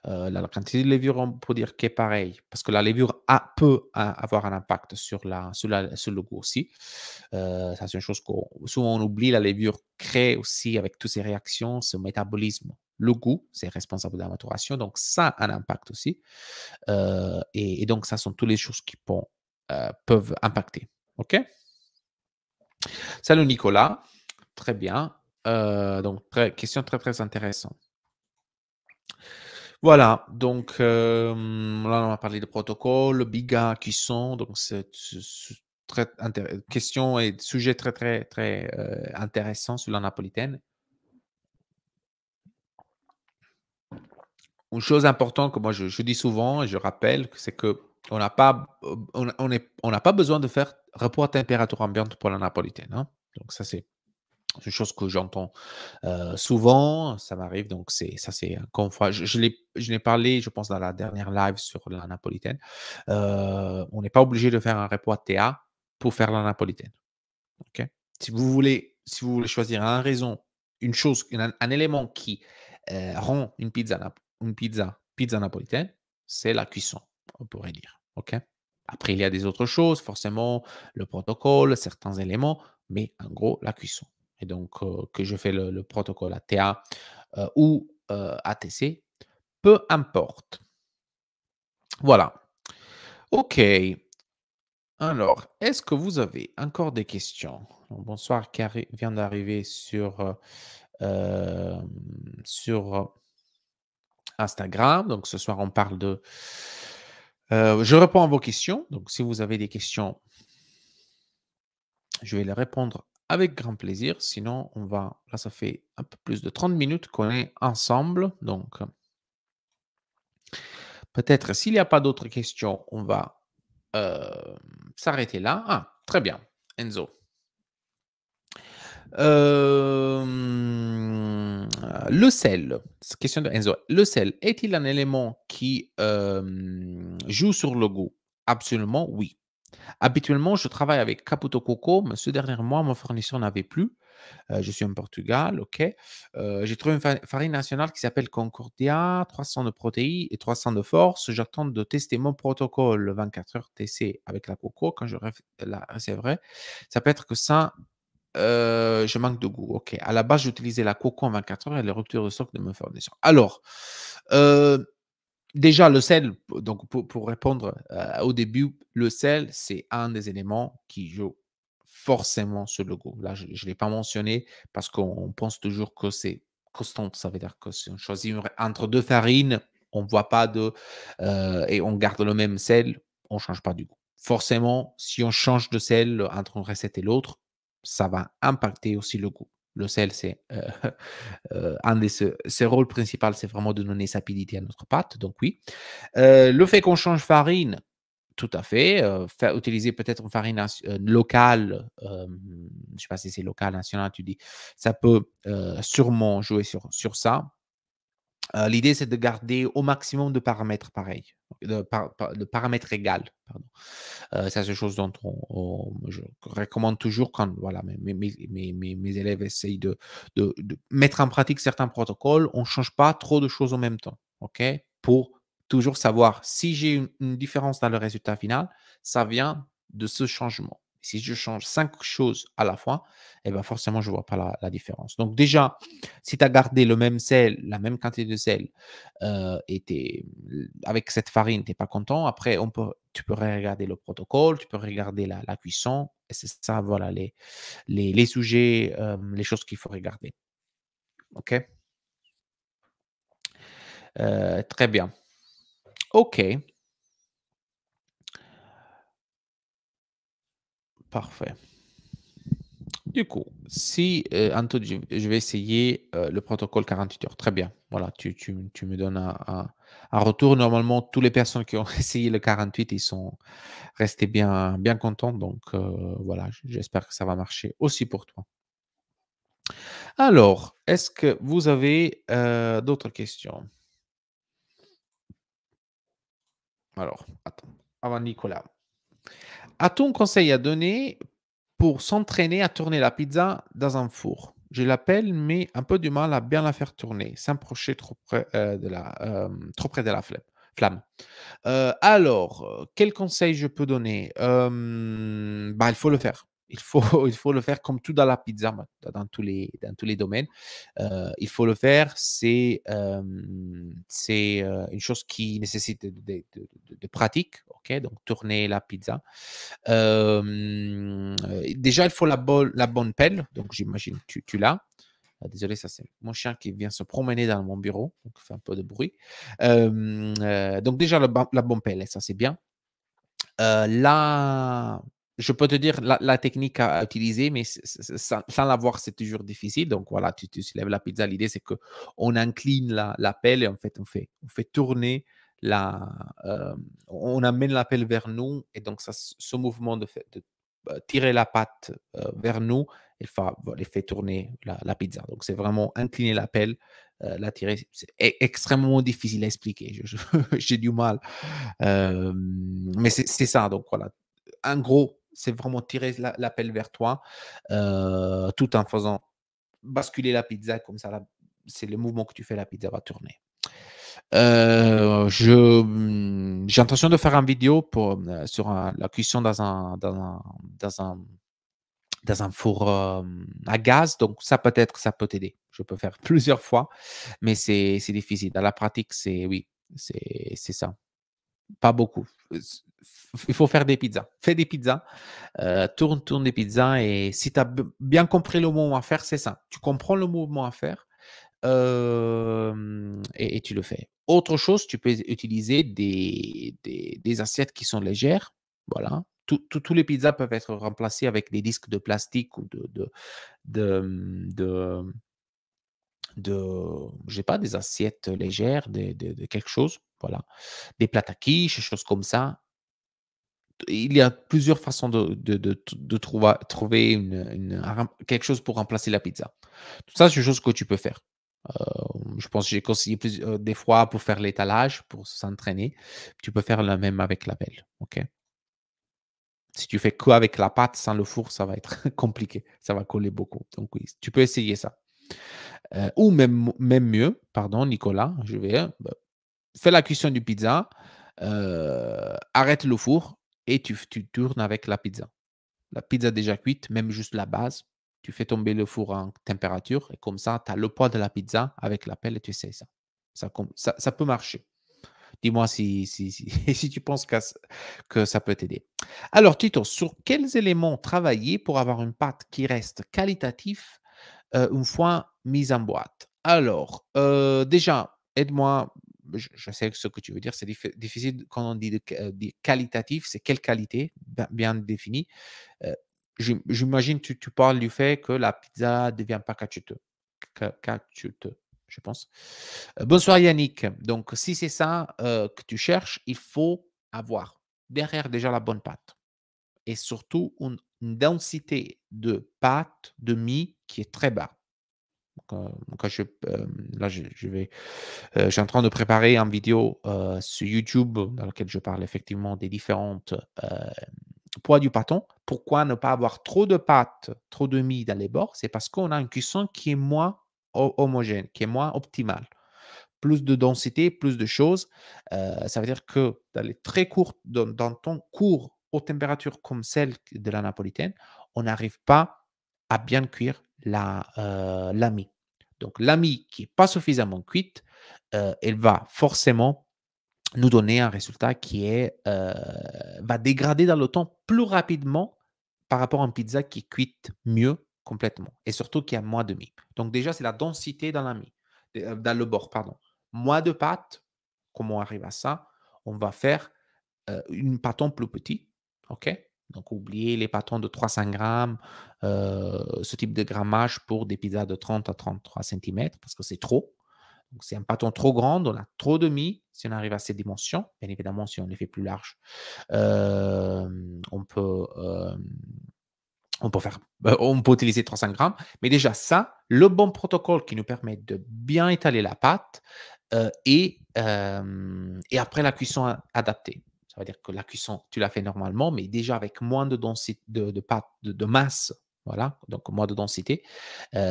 euh, la quantité de levure, on peut dire qu'est pareille, parce que la levure a, peut avoir un impact sur, la, sur, le goût aussi. Euh, ça, c'est une chose qu'on souvent on oublie. La levure crée aussi, avec toutes ces réactions, ce métabolisme. Le goût, c'est responsable de la maturation, donc ça a un impact aussi. Euh, et, donc, ça sont toutes les choses qui peuvent impacter. OK? Salut Nicolas. Très bien. donc, très, question très, très intéressante. Voilà, donc là, on a parlé de protocole, BIGA, qui sont, donc c'est très question et sujet très, très, très intéressant sur la napolitaine. Une chose importante que moi je, dis souvent et je rappelle, c'est que on n'a pas, on, pas besoin de faire repos à température ambiante pour la napolitaine. Hein. Donc ça, c'est c'est une chose que j'entends souvent, ça m'arrive, donc c'est ça c'est encore une fois, je, je l'ai parlé, je pense, dans la dernière live sur la napolitaine. on n'est pas obligé de faire un repos à TA pour faire la napolitaine. ok? Si vous voulez, si vous voulez choisir un raison, une chose, un, élément qui rend une pizza, une pizza, pizza napolitaine, c'est la cuisson, on pourrait dire. ok? Après, il y a des autres choses, forcément, le protocole, certains éléments, mais en gros, la cuisson et donc que je fais le, protocole ATA ou ATC, peu importe. Voilà. OK. Alors, est-ce que vous avez encore des questions? Bonsoir, qui vient d'arriver sur, sur Instagram. Donc, ce soir, on parle de... je réponds à vos questions. Donc, si vous avez des questions, je vais les répondre avec grand plaisir. Sinon, on va. Là, ça fait un peu plus de 30 minutes qu'on est ensemble. Donc, peut-être s'il n'y a pas d'autres questions, on va euh, s'arrêter là. Ah, très bien. Enzo. Euh, le sel, question de Enzo. Le sel est-il un élément qui euh, joue sur le goût? Absolument oui. Habituellement, je travaille avec Caputo Coco, mais ce dernier mois, mon fournisseur n'avait plus. Euh, je suis en Portugal, ok. Euh, j'ai trouvé une farine nationale qui s'appelle Concordia, 300 de protéines et 300 de force. J'attends de tester mon protocole 24 heures TC avec la coco quand je la recevrai. Ça peut être que ça, euh, je manque de goût. Ok. À la base, j'utilisais la coco en 24 heures et les ruptures de stock de mon fournisseur. Alors, Déjà, le sel, donc pour, répondre euh, au début, le sel, c'est un des éléments qui joue forcément sur le goût. Là, je ne l'ai pas mentionné parce qu'on pense toujours que c'est constant. Ça veut dire que si on choisit entre deux farines, on voit pas de euh, et on garde le même sel, on change pas du goût. Forcément, si on change de sel entre une recette et l'autre, ça va impacter aussi le goût. Le sel, c'est euh, euh, un de ses, rôles principaux, c'est vraiment de donner sapidité à notre pâte. Donc oui. le fait qu'on change farine, tout à fait. utiliser peut-être une farine locale, je ne sais pas si c'est local, national, tu dis, ça peut sûrement jouer sur, sur ça. L'idée, c'est de garder au maximum de paramètres pareils, de, paramètres égaux. ça, c'est chose dont on, je recommande toujours quand voilà, mes, élèves essayent de, de, mettre en pratique certains protocoles. On ne change pas trop de choses en même temps, ok? Pour toujours savoir si j'ai une, différence dans le résultat final, ça vient de ce changement. Si je change cinq choses à la fois, eh ben forcément, je ne vois pas la, différence. Donc déjà, si tu as gardé le même sel, la même quantité de sel, euh, et avec cette farine, tu n'es pas content, après, on peut, tu peux regarder le protocole, tu peux regarder la, cuisson, et c'est ça, voilà, les, les, sujets, euh, les choses qu'il faut regarder. OK? Euh, Très bien. OK. Parfait. Du coup, si, euh, je vais essayer euh, le protocole 48 heures. Très bien. Voilà, tu, tu, tu me donnes un, un, retour. Normalement, toutes les personnes qui ont essayé le 48, ils sont restés bien, bien contents. Donc, euh, voilà, j'espère que ça va marcher aussi pour toi. Alors, est-ce que vous avez d'autres questions? Alors, attends. Avant Nicolas. A-t-on conseil à donner pour s'entraîner à tourner la pizza dans un four? Je l'appelle, mais un peu du mal à bien la faire tourner, s'approcher trop, près, euh, de la, euh, trop près de la flamme. Euh, alors, quel conseil je peux donner? Bah, Il faut le faire. Il faut, il faut le faire comme tout dans la pizza, dans tous les, dans tous les domaines. Euh, il faut le faire. C'est c'est une chose qui nécessite de, de, pratique. Donc, tourner la pizza. déjà, il faut la, bonne la bonne pelle. Donc, j'imagine tu, tu l'as. Ah, désolé, ça c'est mon chien qui vient se promener dans mon bureau, donc fait un peu de bruit. Euh, donc déjà la, bonne pelle, ça c'est bien. Euh, je peux te dire la, technique à, utiliser, mais sans, la voir, c'est toujours difficile. Donc voilà, tu, tu la pizza. L'idée, c'est qu'on incline la, pelle et en fait, on fait, on fait tourner la. Euh, on amène la pelle vers nous et donc ça, ce mouvement de, euh, tirer la pâte euh, vers nous, il fait, fait tourner la, pizza. Donc c'est vraiment incliner la pelle, la tirer. C'est e, extrêmement difficile à expliquer. J'ai du mal. mais c'est ça. Donc voilà. En gros, c'est vraiment tirer la, pelle vers toi euh, tout en faisant basculer la pizza comme ça. C'est le mouvement que tu fais, la pizza va tourner. Euh, mmh, j'ai intention de faire une vidéo pour, euh, sur la cuisson dans un, dans un, dans un, dans un four à gaz. Donc, ça peut-être, ça peut t'aider. Je peux faire plusieurs fois, mais c'est difficile. Dans la pratique, c'est oui, c'est ça. Pas beaucoup il faut faire des pizzas. Fais des pizzas, euh, tourne, tourne des pizzas et si tu as bien compris le mouvement à faire, c'est ça. Tu comprends le mouvement à faire euh, et, tu le fais. Autre chose, tu peux utiliser des, des, assiettes qui sont légères. Voilà. Tous les pizzas peuvent être remplacés avec des disques de plastique ou de, de, de, de de, pas, des assiettes légères, de, de, quelque chose, voilà, des plats à quiche, des choses comme ça il y a plusieurs façons de, trouver, quelque chose pour remplacer la pizza. Tout ça, c'est une chose que tu peux faire. Euh, je pense que j'ai conseillé plus, euh, des fois pour faire l'étalage, pour s'entraîner. Tu peux faire la même avec la pelle. Si tu fais que avec la pâte sans le four, ça va être compliqué. Ça va coller beaucoup. Donc oui, tu peux essayer ça. Euh, ou même, même mieux, pardon, Nicolas, je vais. Bah, fais la cuisson du pizza, arrête le four, et tu, tu, tournes avec la pizza. La pizza déjà cuite, même juste la base, tu fais tomber le four en température et comme ça, tu as le poids de la pizza avec la pelle et tu sais ça. Ça, ça, ça peut marcher. Dis-moi si, si, si, si, tu penses que, que ça peut t'aider. Alors, Tito, sur quels éléments travailler pour avoir une pâte qui reste qualitative euh, une fois mise en boîte? Alors, euh, déjà, aide-moi je, sais ce que tu veux dire, c'est difficile quand on dit, de, qualitatif, c'est quelle qualité bien, définie. J'imagine que tu, parles du fait que la pizza ne devient pas cachute, je pense. bonsoir Yannick. Donc, si c'est ça que tu cherches, il faut avoir derrière déjà la bonne pâte et surtout une, densité de pâte, de mie qui est très bas. Donc, je, là, je, vais, je suis en train de préparer une vidéo sur YouTube dans laquelle je parle effectivement des différentes poids du pâton. Pourquoi ne pas avoir trop de pâte, trop de mie dans les bords? C'est parce qu'on a une cuisson qui est moins homogène, qui est moins optimale. Plus de densité, plus de choses. ça veut dire que dans les très courts, dans, ton cours aux températures comme celle de la napolitaine, on n'arrive pas à bien cuire la, la mie. Donc la mie qui n'est pas suffisamment cuite, elle va forcément nous donner un résultat qui est, va dégrader dans le temps plus rapidement par rapport à une pizza qui est cuite mieux complètement et surtout qui a moins de mie. Donc déjà, c'est la densité dans la dans le bord, pardon. Moins de pâte, comment on arrive à ça? On va faire une pâton plus petit, ok? Donc, oubliez les pâtons de 300 grammes, ce type de grammage pour des pizzas de 30 à 33 cm, parce que c'est trop. C'est un pâton trop grand, on a trop de mie. Si on arrive à ces dimensions, bien évidemment, si on les fait plus larges, on peut. on peut, faire, on peut utiliser 300 grammes, mais déjà ça, le bon protocole qui nous permet de bien étaler la pâte et après la cuisson adaptée. Ça veut dire que la cuisson, tu la fais normalement, mais déjà avec moins de densité, de, masse, voilà, donc moins de densité,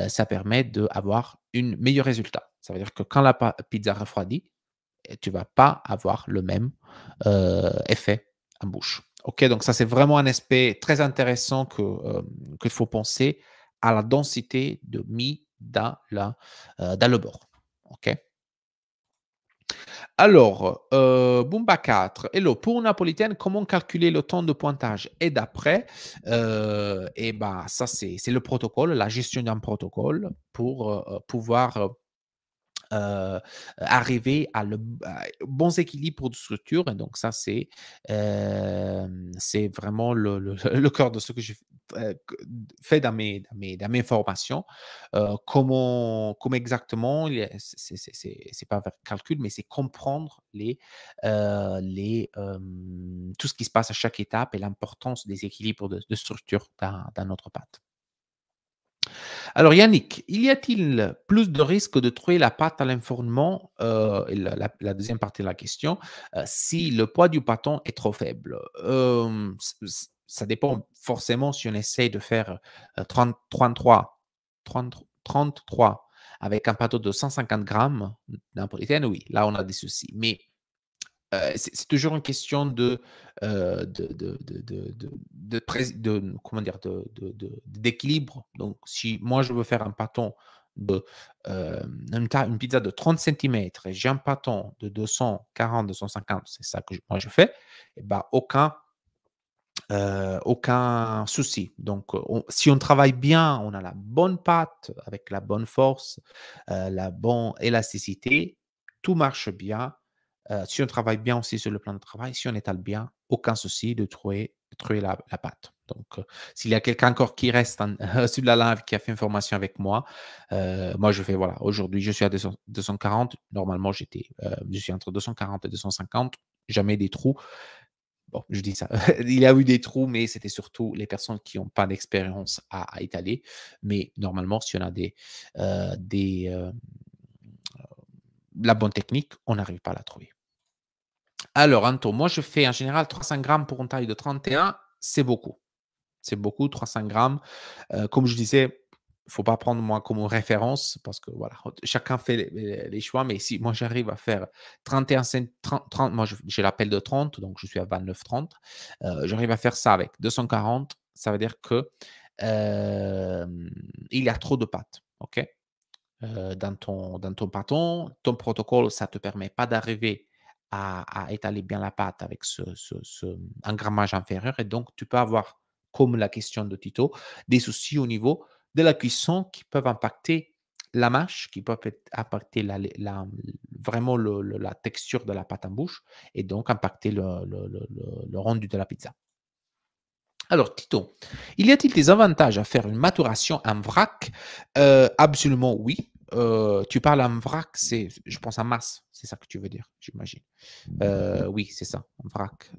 ça permet d'avoir un meilleur résultat. Ça veut dire que quand la pizza refroidit, eh, tu ne vas pas avoir le même effet en bouche. Ok, donc ça c'est vraiment un aspect très intéressant qu'il faut penser à la densité de mie dans, la, dans le bord. Ok? Alors, euh, Bumba 4. Hello, pour napolitaine, comment calculer le temps de pointage? Et d'après euh, Et bah, ça, c'est le protocole, la gestion d'un protocole pour euh, pouvoir euh, arriver à le bons équilibres de structure. Et donc, ça, c'est c'est vraiment le, cœur de ce que je fais dans mes, dans mes, dans mes formations. comment, comment exactement, c'est pas un calcul, mais c'est comprendre les, les, tout ce qui se passe à chaque étape et l'importance des équilibres de, structure dans, dans notre pâte. Alors Yannick, y a-t-il plus de risques de trouver la pâte à l'informement, euh, la, deuxième partie de la question, euh, si le poids du pâton est trop faible? Euh, Ça dépend forcément si on essaye de faire 30, 33, 33 avec un pâteau de 150 grammes napolitaine, oui, là on a des soucis. Mais c'est toujours une question de, de, dire, d'équilibre. Donc, si moi je veux faire un pâton de une, pizza de 30 cm et j'ai un pâton de 240, 250, c'est ça que moi je fais, et eh ben aucun aucun souci. Donc, si on travaille bien, on a la bonne pâte avec la bonne force, la bonne élasticité, tout marche bien euh, si on travaille bien aussi sur le plan de travail, si on étale bien, aucun souci de trouver, trouver la, pâte. Donc, euh, s'il y a quelqu'un encore qui reste sur la live, qui a fait une formation avec moi, euh, moi je fais, voilà, aujourd'hui je suis à 240, normalement j'étais, je suis entre 240 et 250, jamais des trous. Bon, je dis ça. Il y a eu des trous, mais c'était surtout les personnes qui n'ont pas d'expérience à, étaler. Mais normalement, si on a des, des la bonne technique, on n'arrive pas à la trouver. Alors, Anto, moi, je fais en général 300 grammes pour une taille de 31. C'est beaucoup. C'est beaucoup, 300 grammes. Euh, comme je disais, il ne faut pas prendre moi comme référence parce que voilà, chacun fait les, choix. Mais si moi, j'arrive à faire 31, 30, 30 moi, j'ai l'appel de 30, donc je suis à 29, 30. Euh, j'arrive à faire ça avec 240. Ça veut dire que euh, il y a trop de pâtes. OK? Dans, ton, dans ton pâton. Ton protocole, ça ne te permet pas d'arriver à, étaler bien la pâte avec ce, ce, grammage inférieur. Et donc, tu peux avoir, comme la question de Tito, des soucis au niveau de la cuisson qui peuvent impacter la mâche, qui peuvent impacter la, vraiment la texture de la pâte en bouche et donc impacter le rendu de la pizza. Alors, Tito, il y a-t-il des avantages à faire une maturation en vrac? Euh, Absolument oui. Euh, tu parles en vrac, c'est, je pense en masse, c'est ça que tu veux dire, j'imagine. Euh, oui, c'est ça, en vrac.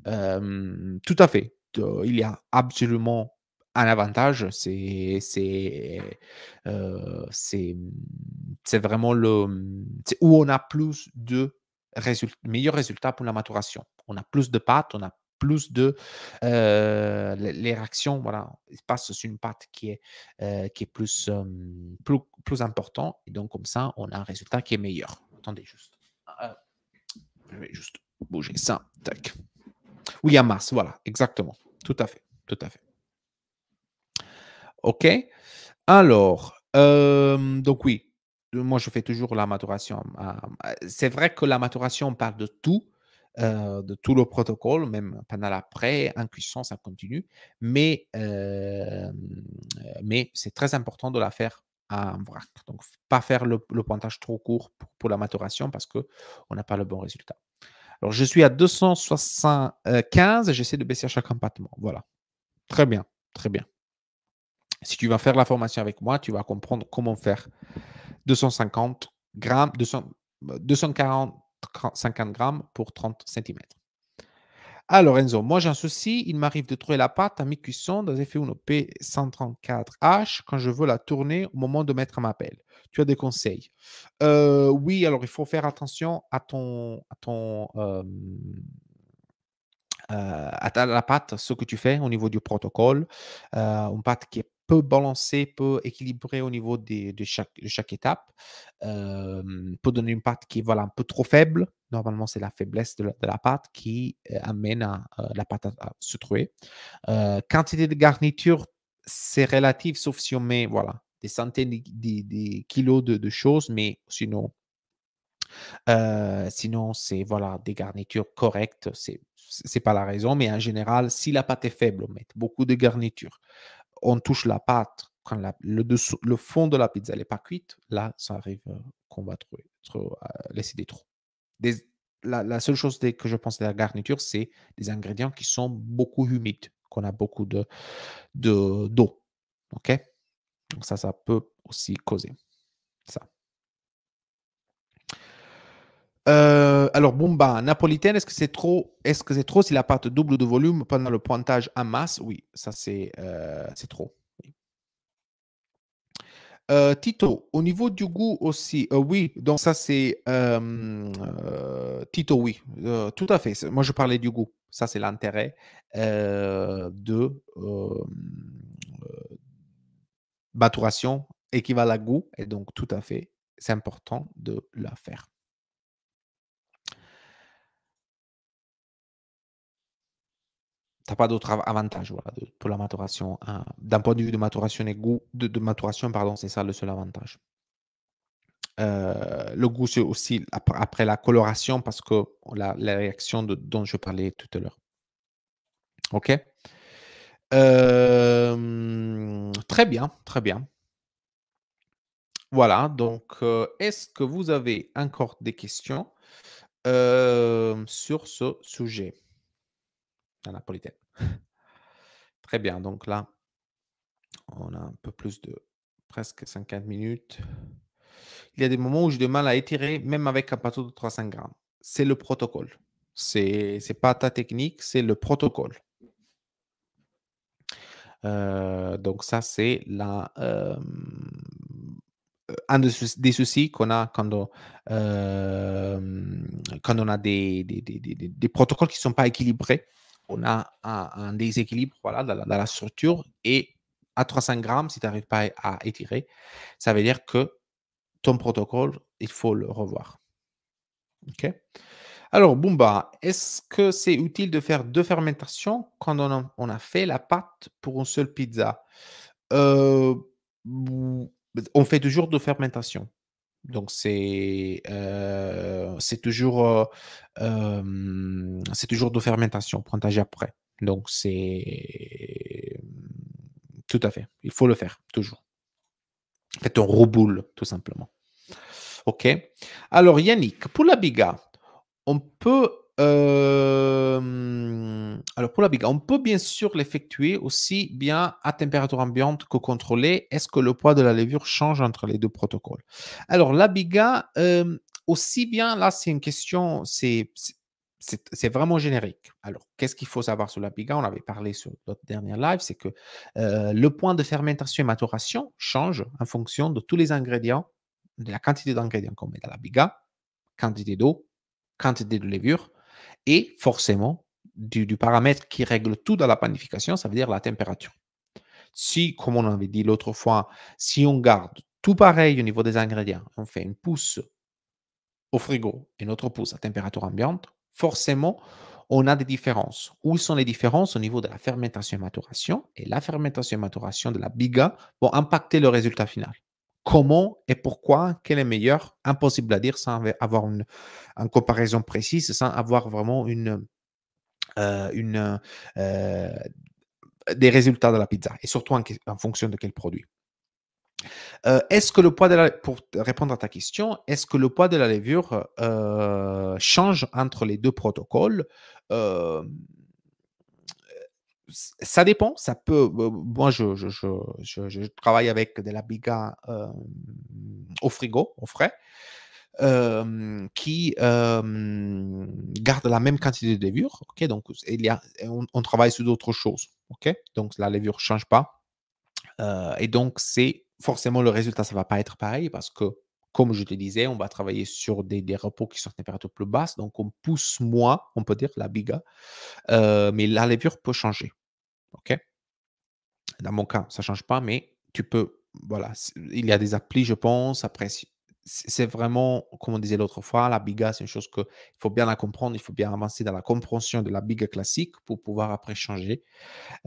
tout à fait. il y a absolument un avantage, c'est, c'est, c'est, vraiment le, où on a plus de résultats, meilleurs résultats pour la maturation. On a plus de pâtes, on a plus de les réactions, voilà, il se passe sur une pâte qui est, qui est plus, plus, plus important. Et donc, comme ça, on a un résultat qui est meilleur. Attendez juste. Ah, je vais juste bouger ça. Tac. William Mass, voilà, exactement. Tout à fait. Tout à fait. OK. Alors, donc oui, moi je fais toujours la maturation. C'est vrai que la maturation, on parle de tout, euh, de tout le protocole, même pendant l'après, en cuisson, ça continue. Mais, euh, mais c'est très important de la faire en vrac. Donc, pas faire le, pointage trop court pour, la maturation parce qu'on n'a pas le bon résultat. Alors, je suis à 275, j'essaie de baisser à chaque empattement. Voilà. Très bien, très bien. Si tu vas faire la formation avec moi, tu vas comprendre comment faire 250 grammes, 200, 240 50 grammes pour 30 cm. Alors Enzo, moi j'ai un souci, il m'arrive de trouver la pâte à mi-cuisson dans F1 P134H quand je veux la tourner au moment de mettre ma pelle. Tu as des conseils? Euh, Oui, alors il faut faire attention à ton, à ton euh, euh, la pâte, ce que tu fais au niveau du protocole. une pâte qui est peu balancé, peu équilibré au niveau de, chaque, étape. peut donner une pâte qui est voilà, un peu trop faible. Normalement, c'est la faiblesse de la, pâte qui euh, amène à, euh, la pâte à, se trouver. Euh, quantité de garniture, c'est relatif, sauf si on met voilà, des centaines de, kilos de, choses, mais sinon, sinon c'est voilà, des garnitures correctes. C'est c'est pas la raison, mais en général, si la pâte est faible, on met beaucoup de garniture on touche la pâte, quand le, dessous, le fond de la pizza n'est pas cuite, là, ça arrive euh, qu'on va trouver, euh, laisser des trous. la, seule chose que je pense de la garniture, c'est des ingrédients qui sont beaucoup humides, qu'on a beaucoup de d'eau. OK? Donc ça, ça peut aussi causer ça. Euh, alors, Bomba, napolitaine, est-ce que c'est trop Est-ce que c'est trop si la pâte double de volume pendant le pointage en masse? Oui, ça c'est euh, trop. Euh, Tito, au niveau du goût aussi, oui, donc ça c'est Tito, oui, tout à fait. Moi je parlais du goût, ça c'est l'intérêt de maturation équivalent à goût, et donc tout à fait, c'est important de la faire. Tu n'as pas d'autre avantage voilà, pour la maturation. Hein. D'un point de vue de maturation et goût, de, maturation, pardon, c'est ça le seul avantage. Euh, le goût, c'est aussi après, la coloration parce que la, réaction de, dont je parlais tout à l'heure. OK? Euh, Très bien, très bien. Voilà, donc euh, est-ce que vous avez encore des questions sur ce sujet? La. Très bien, donc là, on a un peu plus de presque 50 minutes. Il y a des moments où j'ai du mal à étirer, même avec un plateau de 300 grammes. C'est le protocole. C'est n'est pas ta technique, c'est le protocole. Euh, donc ça, c'est la, euh, un des soucis qu'on a quand on, euh, a des protocoles qui ne sont pas équilibrés on a un, déséquilibre voilà, dans, la, structure et à 300 grammes, si tu n'arrives pas à étirer, ça veut dire que ton protocole, il faut le revoir. OK? Alors, Bumba, est-ce que c'est utile de faire deux fermentations quand on a, fait la pâte pour une seule pizza? Euh, On fait toujours deux fermentations. Donc c'est euh, c'est toujours euh, c'est toujours de fermentation, pointage après. Donc c'est tout à fait. Il faut le faire toujours. Faites un reboule tout simplement. OK? Alors Yannick, pour la biga, on peut, hem, alors pour la biga, on peut bien sûr l'effectuer aussi bien à température ambiante que contrôlée. Est-ce que le poids de la levure change entre les 2 protocoles? Alors la biga, hem, aussi bien là, c'est une question, c'est vraiment générique. Alors, qu'est-ce qu'il faut savoir sur la biga? On avait parlé sur notre dernier live, c'est que, heu, le point de fermentation et maturation change en fonction de tous les ingrédients, de la quantité d'ingrédients qu'on met dans la biga, quantité d'eau, quantité de levure et forcément du paramètre qui règle tout dans la panification, ça veut dire la température. Si, comme on avait dit l'autre fois, si on garde tout pareil au niveau des ingrédients, on fait une pousse au frigo et une autre pousse à température ambiante, forcément, on a des différences. Où sont les différences? Au niveau de la fermentation et maturation et la fermentation et maturation de la biga vont impacter le résultat final. Comment et pourquoi? Quel est meilleur? Impossible à dire sans avoir une comparaison précise, sans avoir vraiment une, une, heu, des résultats de la pizza et surtout en fonction de quel produit. Heu, est-ce que le poids de la pour répondre à ta question, est-ce que le poids de la levure, change entre les 2 protocoles? Ça dépend, ça peut, moi je travaille avec de la biga, hem, au frigo, au frais, hem, qui, hem, garde la même quantité de levure? Donc il y a on travaille sur d'autres choses? Donc la levure change pas, et donc c'est forcément le résultat, ça va pas être pareil parce que, comme je te disais, on va travailler sur des repos qui sont à température plus basse, donc on pousse moins, on peut dire, la biga, mais la levure peut changer, OK? Dans mon cas, ça change pas, mais tu peux voilà, il y a des applis, je pense. Après, c'est vraiment, comme on disait l'autre fois, la biga, c'est une chose qu'il faut bien la comprendre, il faut bien avancer dans la compréhension de la biga classique pour pouvoir après changer,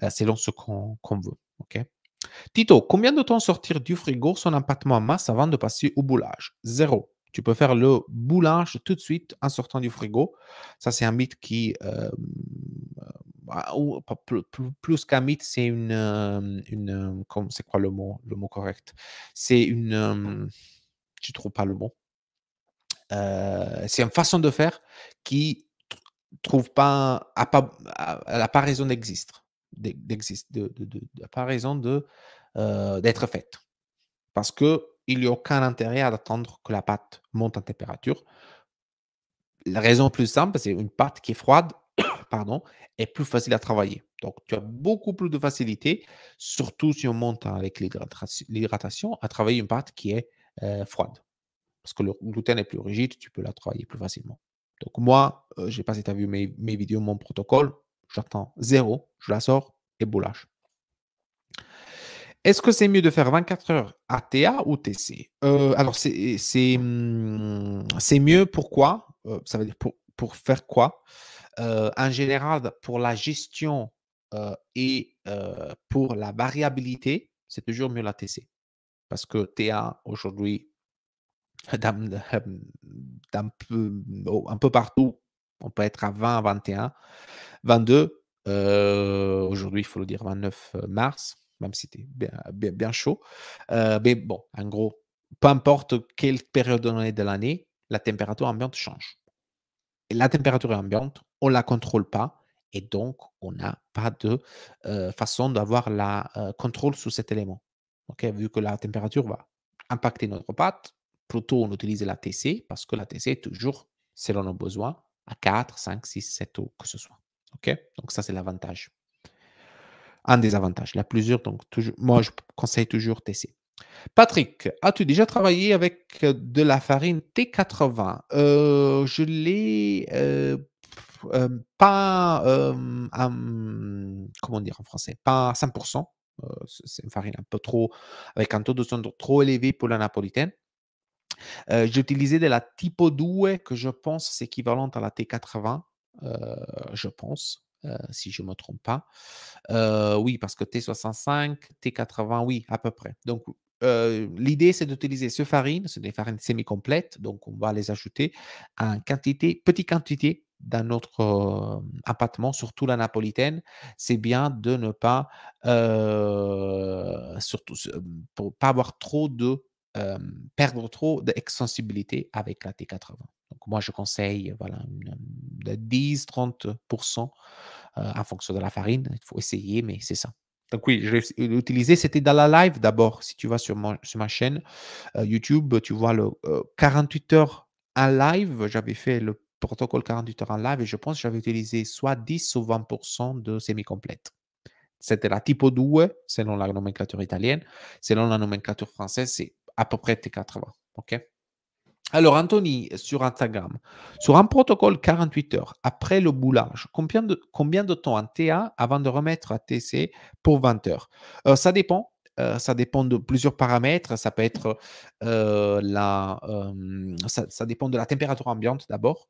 heu, selon ce qu'on veut, OK? Tito, combien de temps sortir du frigo son empattement en masse avant de passer au boulage? 0. Tu peux faire le boulage tout de suite en sortant du frigo. Ça, c'est un mythe qui, hem, bah, plus qu'un mythe, c'est une, c'est quoi le mot le mot correct? C'est une, je trouve pas le mot? Heu, c'est une façon de faire qui tr trouve pas a pas a elle a pas raison d'existre d'e d'existe de de de de a pas raison de, d'être faite. Parce qu'il y a aucun intérêt à attendre que la pâte monte en température. La raison plus simple, c'est une pâte qui est froide, est plus facile à travailler. Donc tu as beaucoup plus de facilité, surtout si on monte avec l'hydratation, à travailler une pâte qui est, froide. Parce que le gluten est plus rigide, tu peux la travailler plus facilement. Donc moi, je sais pas si tu as vu mes vidéos, mon protocole, j'attends 0, je la sors et boulage. Est-ce que c'est mieux de faire 24 heures ATA ou TC? Alors mmh, c'est mieux pourquoi? Ça veut dire pour pour faire quoi? Heu, en général, pour la gestion, heu et heu, pour la variabilité, c'est toujours mieux la TC. Parce que TA aujourd'hui, au un peu partout, on peut être à 20-21-22, heu, aujourd'hui, il faut le dire 29 mars, même si c'était bien chaud. Mais bon, en gros, peu importe quelle période donnée de l'année, la température ambiante change. Et la température ambiante, on la contrôle pas et donc on n'a pas de, façon d'avoir la, contrôle sur cet élément. OK? Vu que la température va impacter notre pâte, plutôt on utilise la TC parce que la TC est toujours, selon nos besoins, à 4-5-6-7 eaux que ce soit. OK? Donc ça, c'est l'avantage. Un des avantages. La plusieurs donc toujours moi, je conseille toujours TC. Patrick, as-tu déjà travaillé avec de la farine T80? Heu, je l'ai, pas, hem, à comment dire en français? Pas à 100 heu, c'est une farine un peu trop avec un taux de sonde trop élevé pour la napolitaine. Heu, j'ai utilisé de la Tipo 2 que je pense c'est équivalente à la T80, heu, je pense, si je me trompe pas. Oui, parce que T65, T80, oui, à peu près. Donc, l'idée, c'est d'utiliser ce farine, c'est des farines semi-complètes, donc on va les ajouter en quantité petite quantité dans notre, hem, empattement, surtout la napolitaine. C'est bien de ne pas, surtout pour pas avoir trop de, perdre trop d'extensibilité avec la T80. Donc moi, je conseille voilà, de 10-30% en fonction de la farine. Il faut essayer, mais c'est ça. Donc oui, je l'ai utilisé. C'était dans la live d'abord. Si tu vas sur, sur ma chaîne YouTube, tu vois le 48 heures en live. J'avais fait le protocole 48 heures en live et je pense que j'avais utilisé soit 10 ou 20% de semi-complète. C'était la typo 2 selon la nomenclature italienne. Selon la nomenclature française, c'est à peu près T80. OK? Alors, Anthony, sur Instagram, sur un protocole 48 heures après le boulage, combien de, combien de temps en TA avant de remettre à TC pour 20 heures? Euh, Ça dépend. Euh, ça dépend de plusieurs paramètres. Ça peut être euh, la, ça, dépend de la température ambiante d'abord.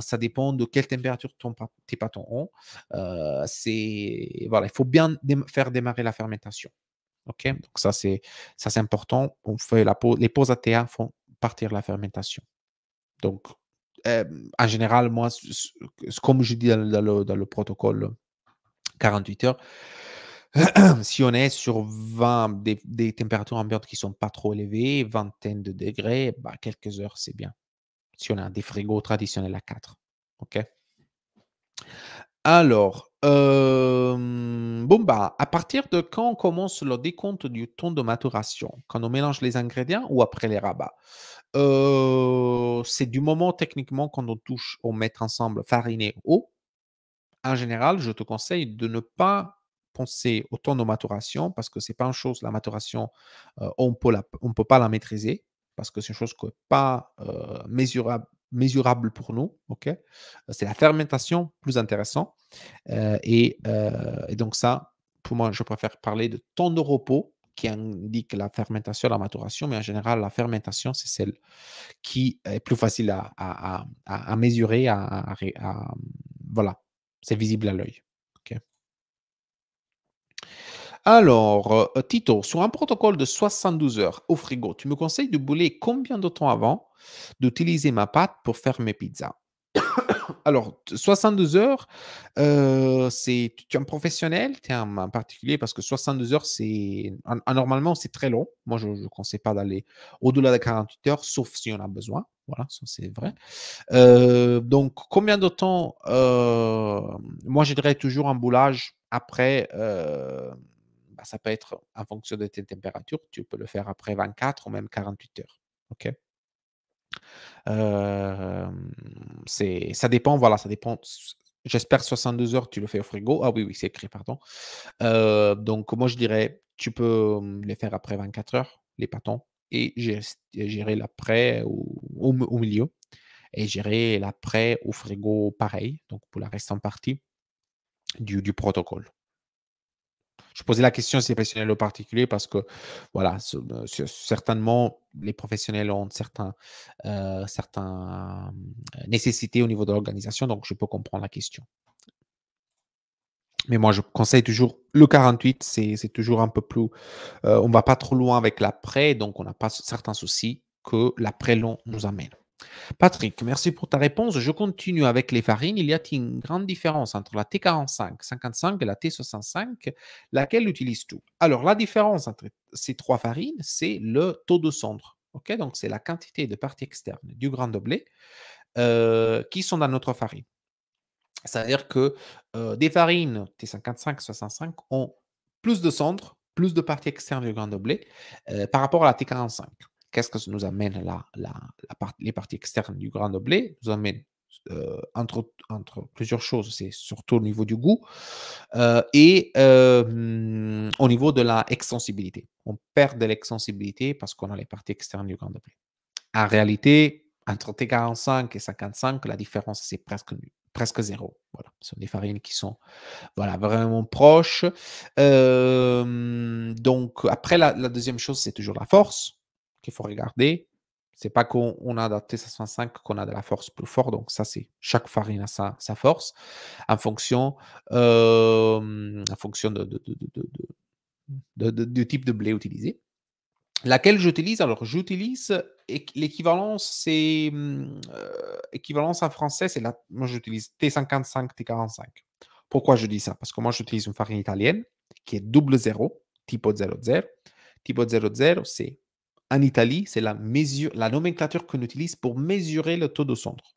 ça dépend de quelle température ton, tes pâtons ont. c'est voilà, il faut bien faire démarrer la fermentation. Ok, donc ça c'est ça c'est important. On fait la pause, les pauses ATA font partir la fermentation. Donc, en général, moi, comme je dis dans, le, protocole 48 heures, si on est sur 20, des, températures ambiantes qui ne sont pas trop élevées, vingtaine de degrés, bah, quelques heures, c'est bien. Si on a des frigos traditionnels à 4. OK? Alors, bon, bah, à partir de quand on commence le décompte du temps de maturation? Quand on mélange les ingrédients ou après les rabats? c'est du moment techniquement quand on touche on met ensemble farine et eau. En général, je te conseille de ne pas penser au temps de maturation parce que c'est pas une chose la maturation, on peut on peut pas la maîtriser parce que c'est une chose qui pas, mesurable mesurable pour nous. C'est la fermentation plus intéressant. Euh, et, euh, donc ça, pour moi, je préfère parler de temps de repos qui indique la fermentation, la maturation, mais en général, la fermentation, c'est celle qui est plus facile à, à, à, mesurer, à, voilà, c'est visible à l'œil. Alors, euh, Tito, sur un protocole de 72 heures au frigo, tu me conseilles de bouler combien de temps avant d'utiliser ma pâte pour faire mes pizzas? Alors, 62 heures, euh, c'est tu es un professionnel, tu es un, particulier? Parce que 62 heures, c'est normalement c'est très long. Moi, je ne conseille pas d'aller au-delà de 48 heures, sauf si on a besoin. Voilà, ça c'est vrai. Euh, donc, combien de temps Moi, je dirais toujours un boulage après bah, ça peut être en fonction de tes températures. Tu peux le faire après 24 ou même 48 heures. OK? Ça dépend, voilà, ça dépend. J'espère 62 heures, tu le fais au frigo. Ah oui, oui, c'est écrit, pardon. donc, moi, je dirais, tu peux mmh, les faire après 24 heures, les pâtons, et gérer l'après au, milieu, et gérer l'après au frigo pareil, donc pour la restante partie du, protocole. Je posais la question si professionnels au particulier parce que, voilà, certainement, les professionnels ont certaines euh, certains, euh, nécessités au niveau de l'organisation, donc je peux comprendre la question. Mais moi, je conseille toujours le 48, c'est toujours un peu plus. on ne va pas trop loin avec l'après, donc on n'a pas certains soucis que l'après long nous amène. Patrick, merci pour ta réponse. Je continue avec les farines. Il y a une grande différence entre la T45, 55 et la T65, laquelle utilise tout. Alors, la différence entre ces trois farines, c'est le taux de cendre. Ok, Donc, c'est la quantité de parties externes du grain de blé euh, qui sont dans notre farine. C'est-à-dire que des farines T55, 65 ont plus de cendre, plus de parties externes du grain de blé par rapport à la T45. Qu'est-ce que ça nous amène là Les parties externes du grain de blé nous amènent euh, entre, plusieurs choses, c'est surtout au niveau du goût et au niveau de la extensibilité. On perd de l'extensibilité parce qu'on a les parties externes du grain de blé. En réalité, entre T45 et 55, la différence c'est presque presque zéro. Voilà, ce sont des farines qui sont voilà, vraiment proches. donc, après, la, deuxième chose, c'est toujours la force qu'il faut regarder. C'est pas qu'on a adapté 65 qu'on a de la force plus forte. Donc, ça, c'est chaque farine a sa, force en fonction, en fonction de, du type de blé utilisé. Laquelle j'utilise? Alors, j'utilise l'équivalence, c'est euh, en français, c'est la. Moi, j'utilise T55, T45. Pourquoi je dis ça? Parce que moi, j'utilise une farine italienne qui est double zéro, typo 00. Typo 00, c'est en Italie, c'est la, mesure, la nomenclature qu'on utilise pour mesurer le taux de cendre.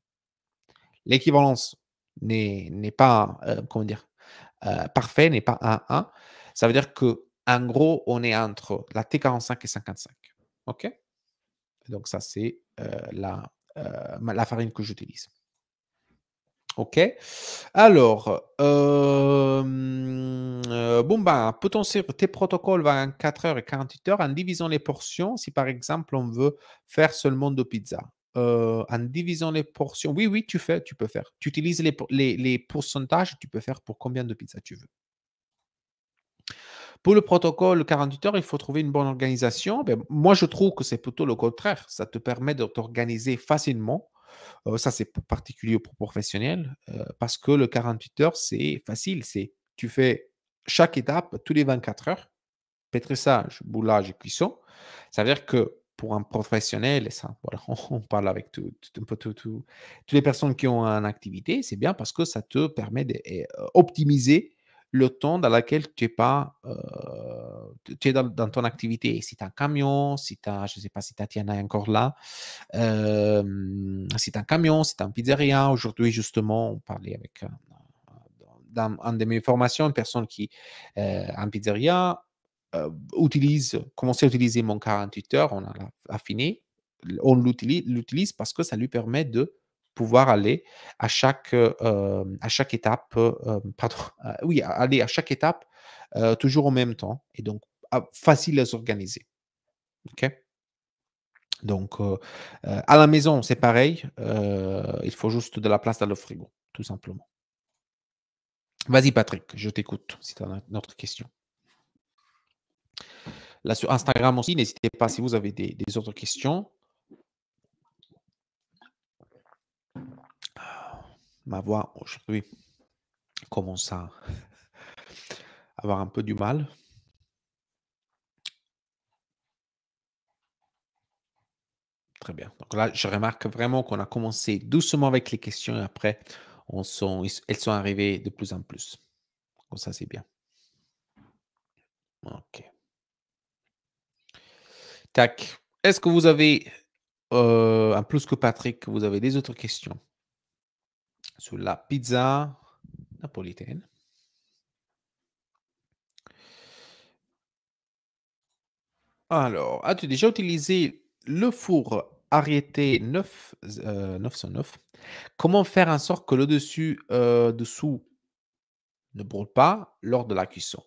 L'équivalence n'est pas, euh, comment dire, euh, parfait, n'est pas 1 1. Ça veut dire que en gros, on est entre la T45 et 55. OK? Donc ça, c'est euh, la, la farine que j'utilise. OK. Alors, bon, ben, peut-on suivre tes protocoles 24 heures et 48 heures en divisant les portions? Si par exemple on veut faire seulement de pizza En divisant les portions, oui, oui, tu fais, tu peux faire. Tu utilises les, les pourcentages, tu peux faire pour combien de pizzas tu veux. Pour le protocole 48 heures, il faut trouver une bonne organisation. Ben, moi, je trouve que c'est plutôt le contraire. Ça te permet de t'organiser facilement ça, c'est particulier pour professionnels parce que le 48 heures, c'est facile. C'est tu fais chaque étape tous les 24 heures, pétrissage, boulage et cuisson. Ça veut dire que pour un professionnel, et ça, on, parle avec toutes les personnes qui ont une activité, c'est bien parce que ça te permet d'optimiser le temps dans lequel tu es, pas, tu es dans, ton activité. Si tu as un camion, si tu as, je sais pas si Tatiana est encore là, si tu as un camion, si tu as une pizzeria. Aujourd'hui, justement, on parlait avec, dans une de mes formations, une personne qui, en pizzeria, utilise, commence à utiliser mon 48 heures, on a affiné, on l'utilise parce que ça lui permet de pouvoir aller à chaque, à chaque étape, pardon, oui, aller à chaque étape toujours en même temps et donc facile à s'organiser. OK? Donc, à la maison, c'est pareil. il faut juste de la place dans le frigo, tout simplement. Vas-y, Patrick, je t'écoute si tu as une autre question. Là, sur Instagram aussi, n'hésitez pas si vous avez des autres questions. Ma voix aujourd'hui commence à avoir un peu du mal. Très bien. Donc là, je remarque vraiment qu'on a commencé doucement avec les questions et après, elles sont arrivées de plus en plus. Donc ça, c'est bien. OK. Tac. Est-ce que vous avez, euh, en plus que Patrick, vous avez des autres questions? Sur la pizza napolitaine. Alors, as-tu déjà utilisé le four Ariete 9, 909 Comment faire en sorte que le dessus euh, dessous ne brûle pas lors de la cuisson?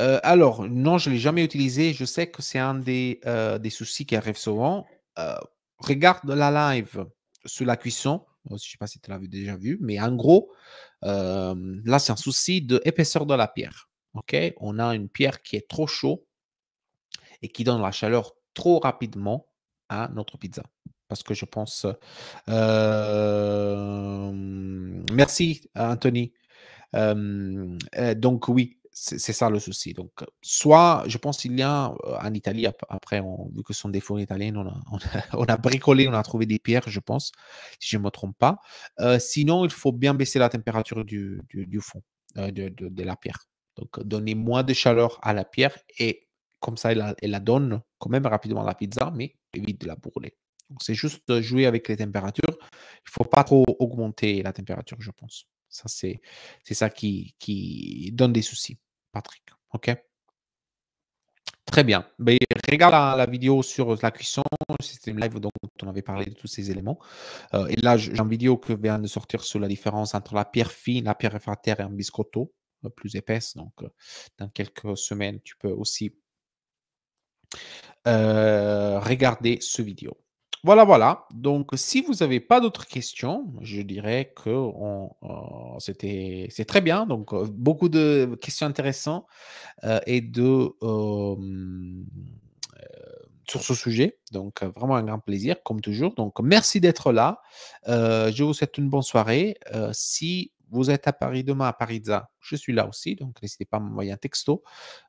Euh, Alors, non, je ne l'ai jamais utilisé. Je sais que c'est un des, euh, des soucis qui arrivent souvent. regarde la live sur la cuisson je ne sais pas si tu l'as déjà vu, mais en gros, là, c'est un souci d'épaisseur de la pierre. On a une pierre qui est trop chaude et qui donne la chaleur trop rapidement à notre pizza. Parce que je pense. merci, Anthony. donc, oui, c'est ça le souci. Donc, soit, je pense qu'il y a en Italie, après, on, vu que ce sont des fours italiens, on a, on, a, bricolé, on a trouvé des pierres, je pense, si je ne me trompe pas. sinon, il faut bien baisser la température du, du, fond, de, de, la pierre. Donc, donner moins de chaleur à la pierre et comme ça, elle la, donne quand même rapidement la pizza, mais évite de la brûler. C'est juste jouer avec les températures. Il ne faut pas trop augmenter la température, je pense. Ça, c'est ça qui, donne des soucis, Patrick. OK? Très bien. Ben, regarde la, vidéo sur la cuisson. Une live dont on avait parlé de tous ces éléments. Euh, et là, j'ai une vidéo que vient de sortir sur la différence entre la pierre fine, la pierre réfractaire et un biscotto euh, plus épaisse. Donc, euh, dans quelques semaines, tu peux aussi regarder ce vidéo. Voilà, voilà. Donc, si vous n'avez pas d'autres questions, je dirais que euh, c'était, c'est très bien. Donc, euh, beaucoup de questions intéressantes euh, et de sur ce sujet. Donc, vraiment un grand plaisir, comme toujours. Donc, merci d'être là. je vous souhaite une bonne soirée. si vous êtes à Paris demain à Parizza, je suis là aussi. Donc, n'hésitez pas à m'envoyer un texto.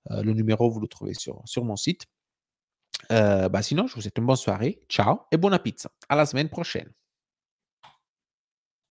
le numéro, vous le trouvez sur, sur mon site. Euh, bah sinon, je vous souhaite une bonne soirée. Ciao et bonne pizza. À la semaine prochaine.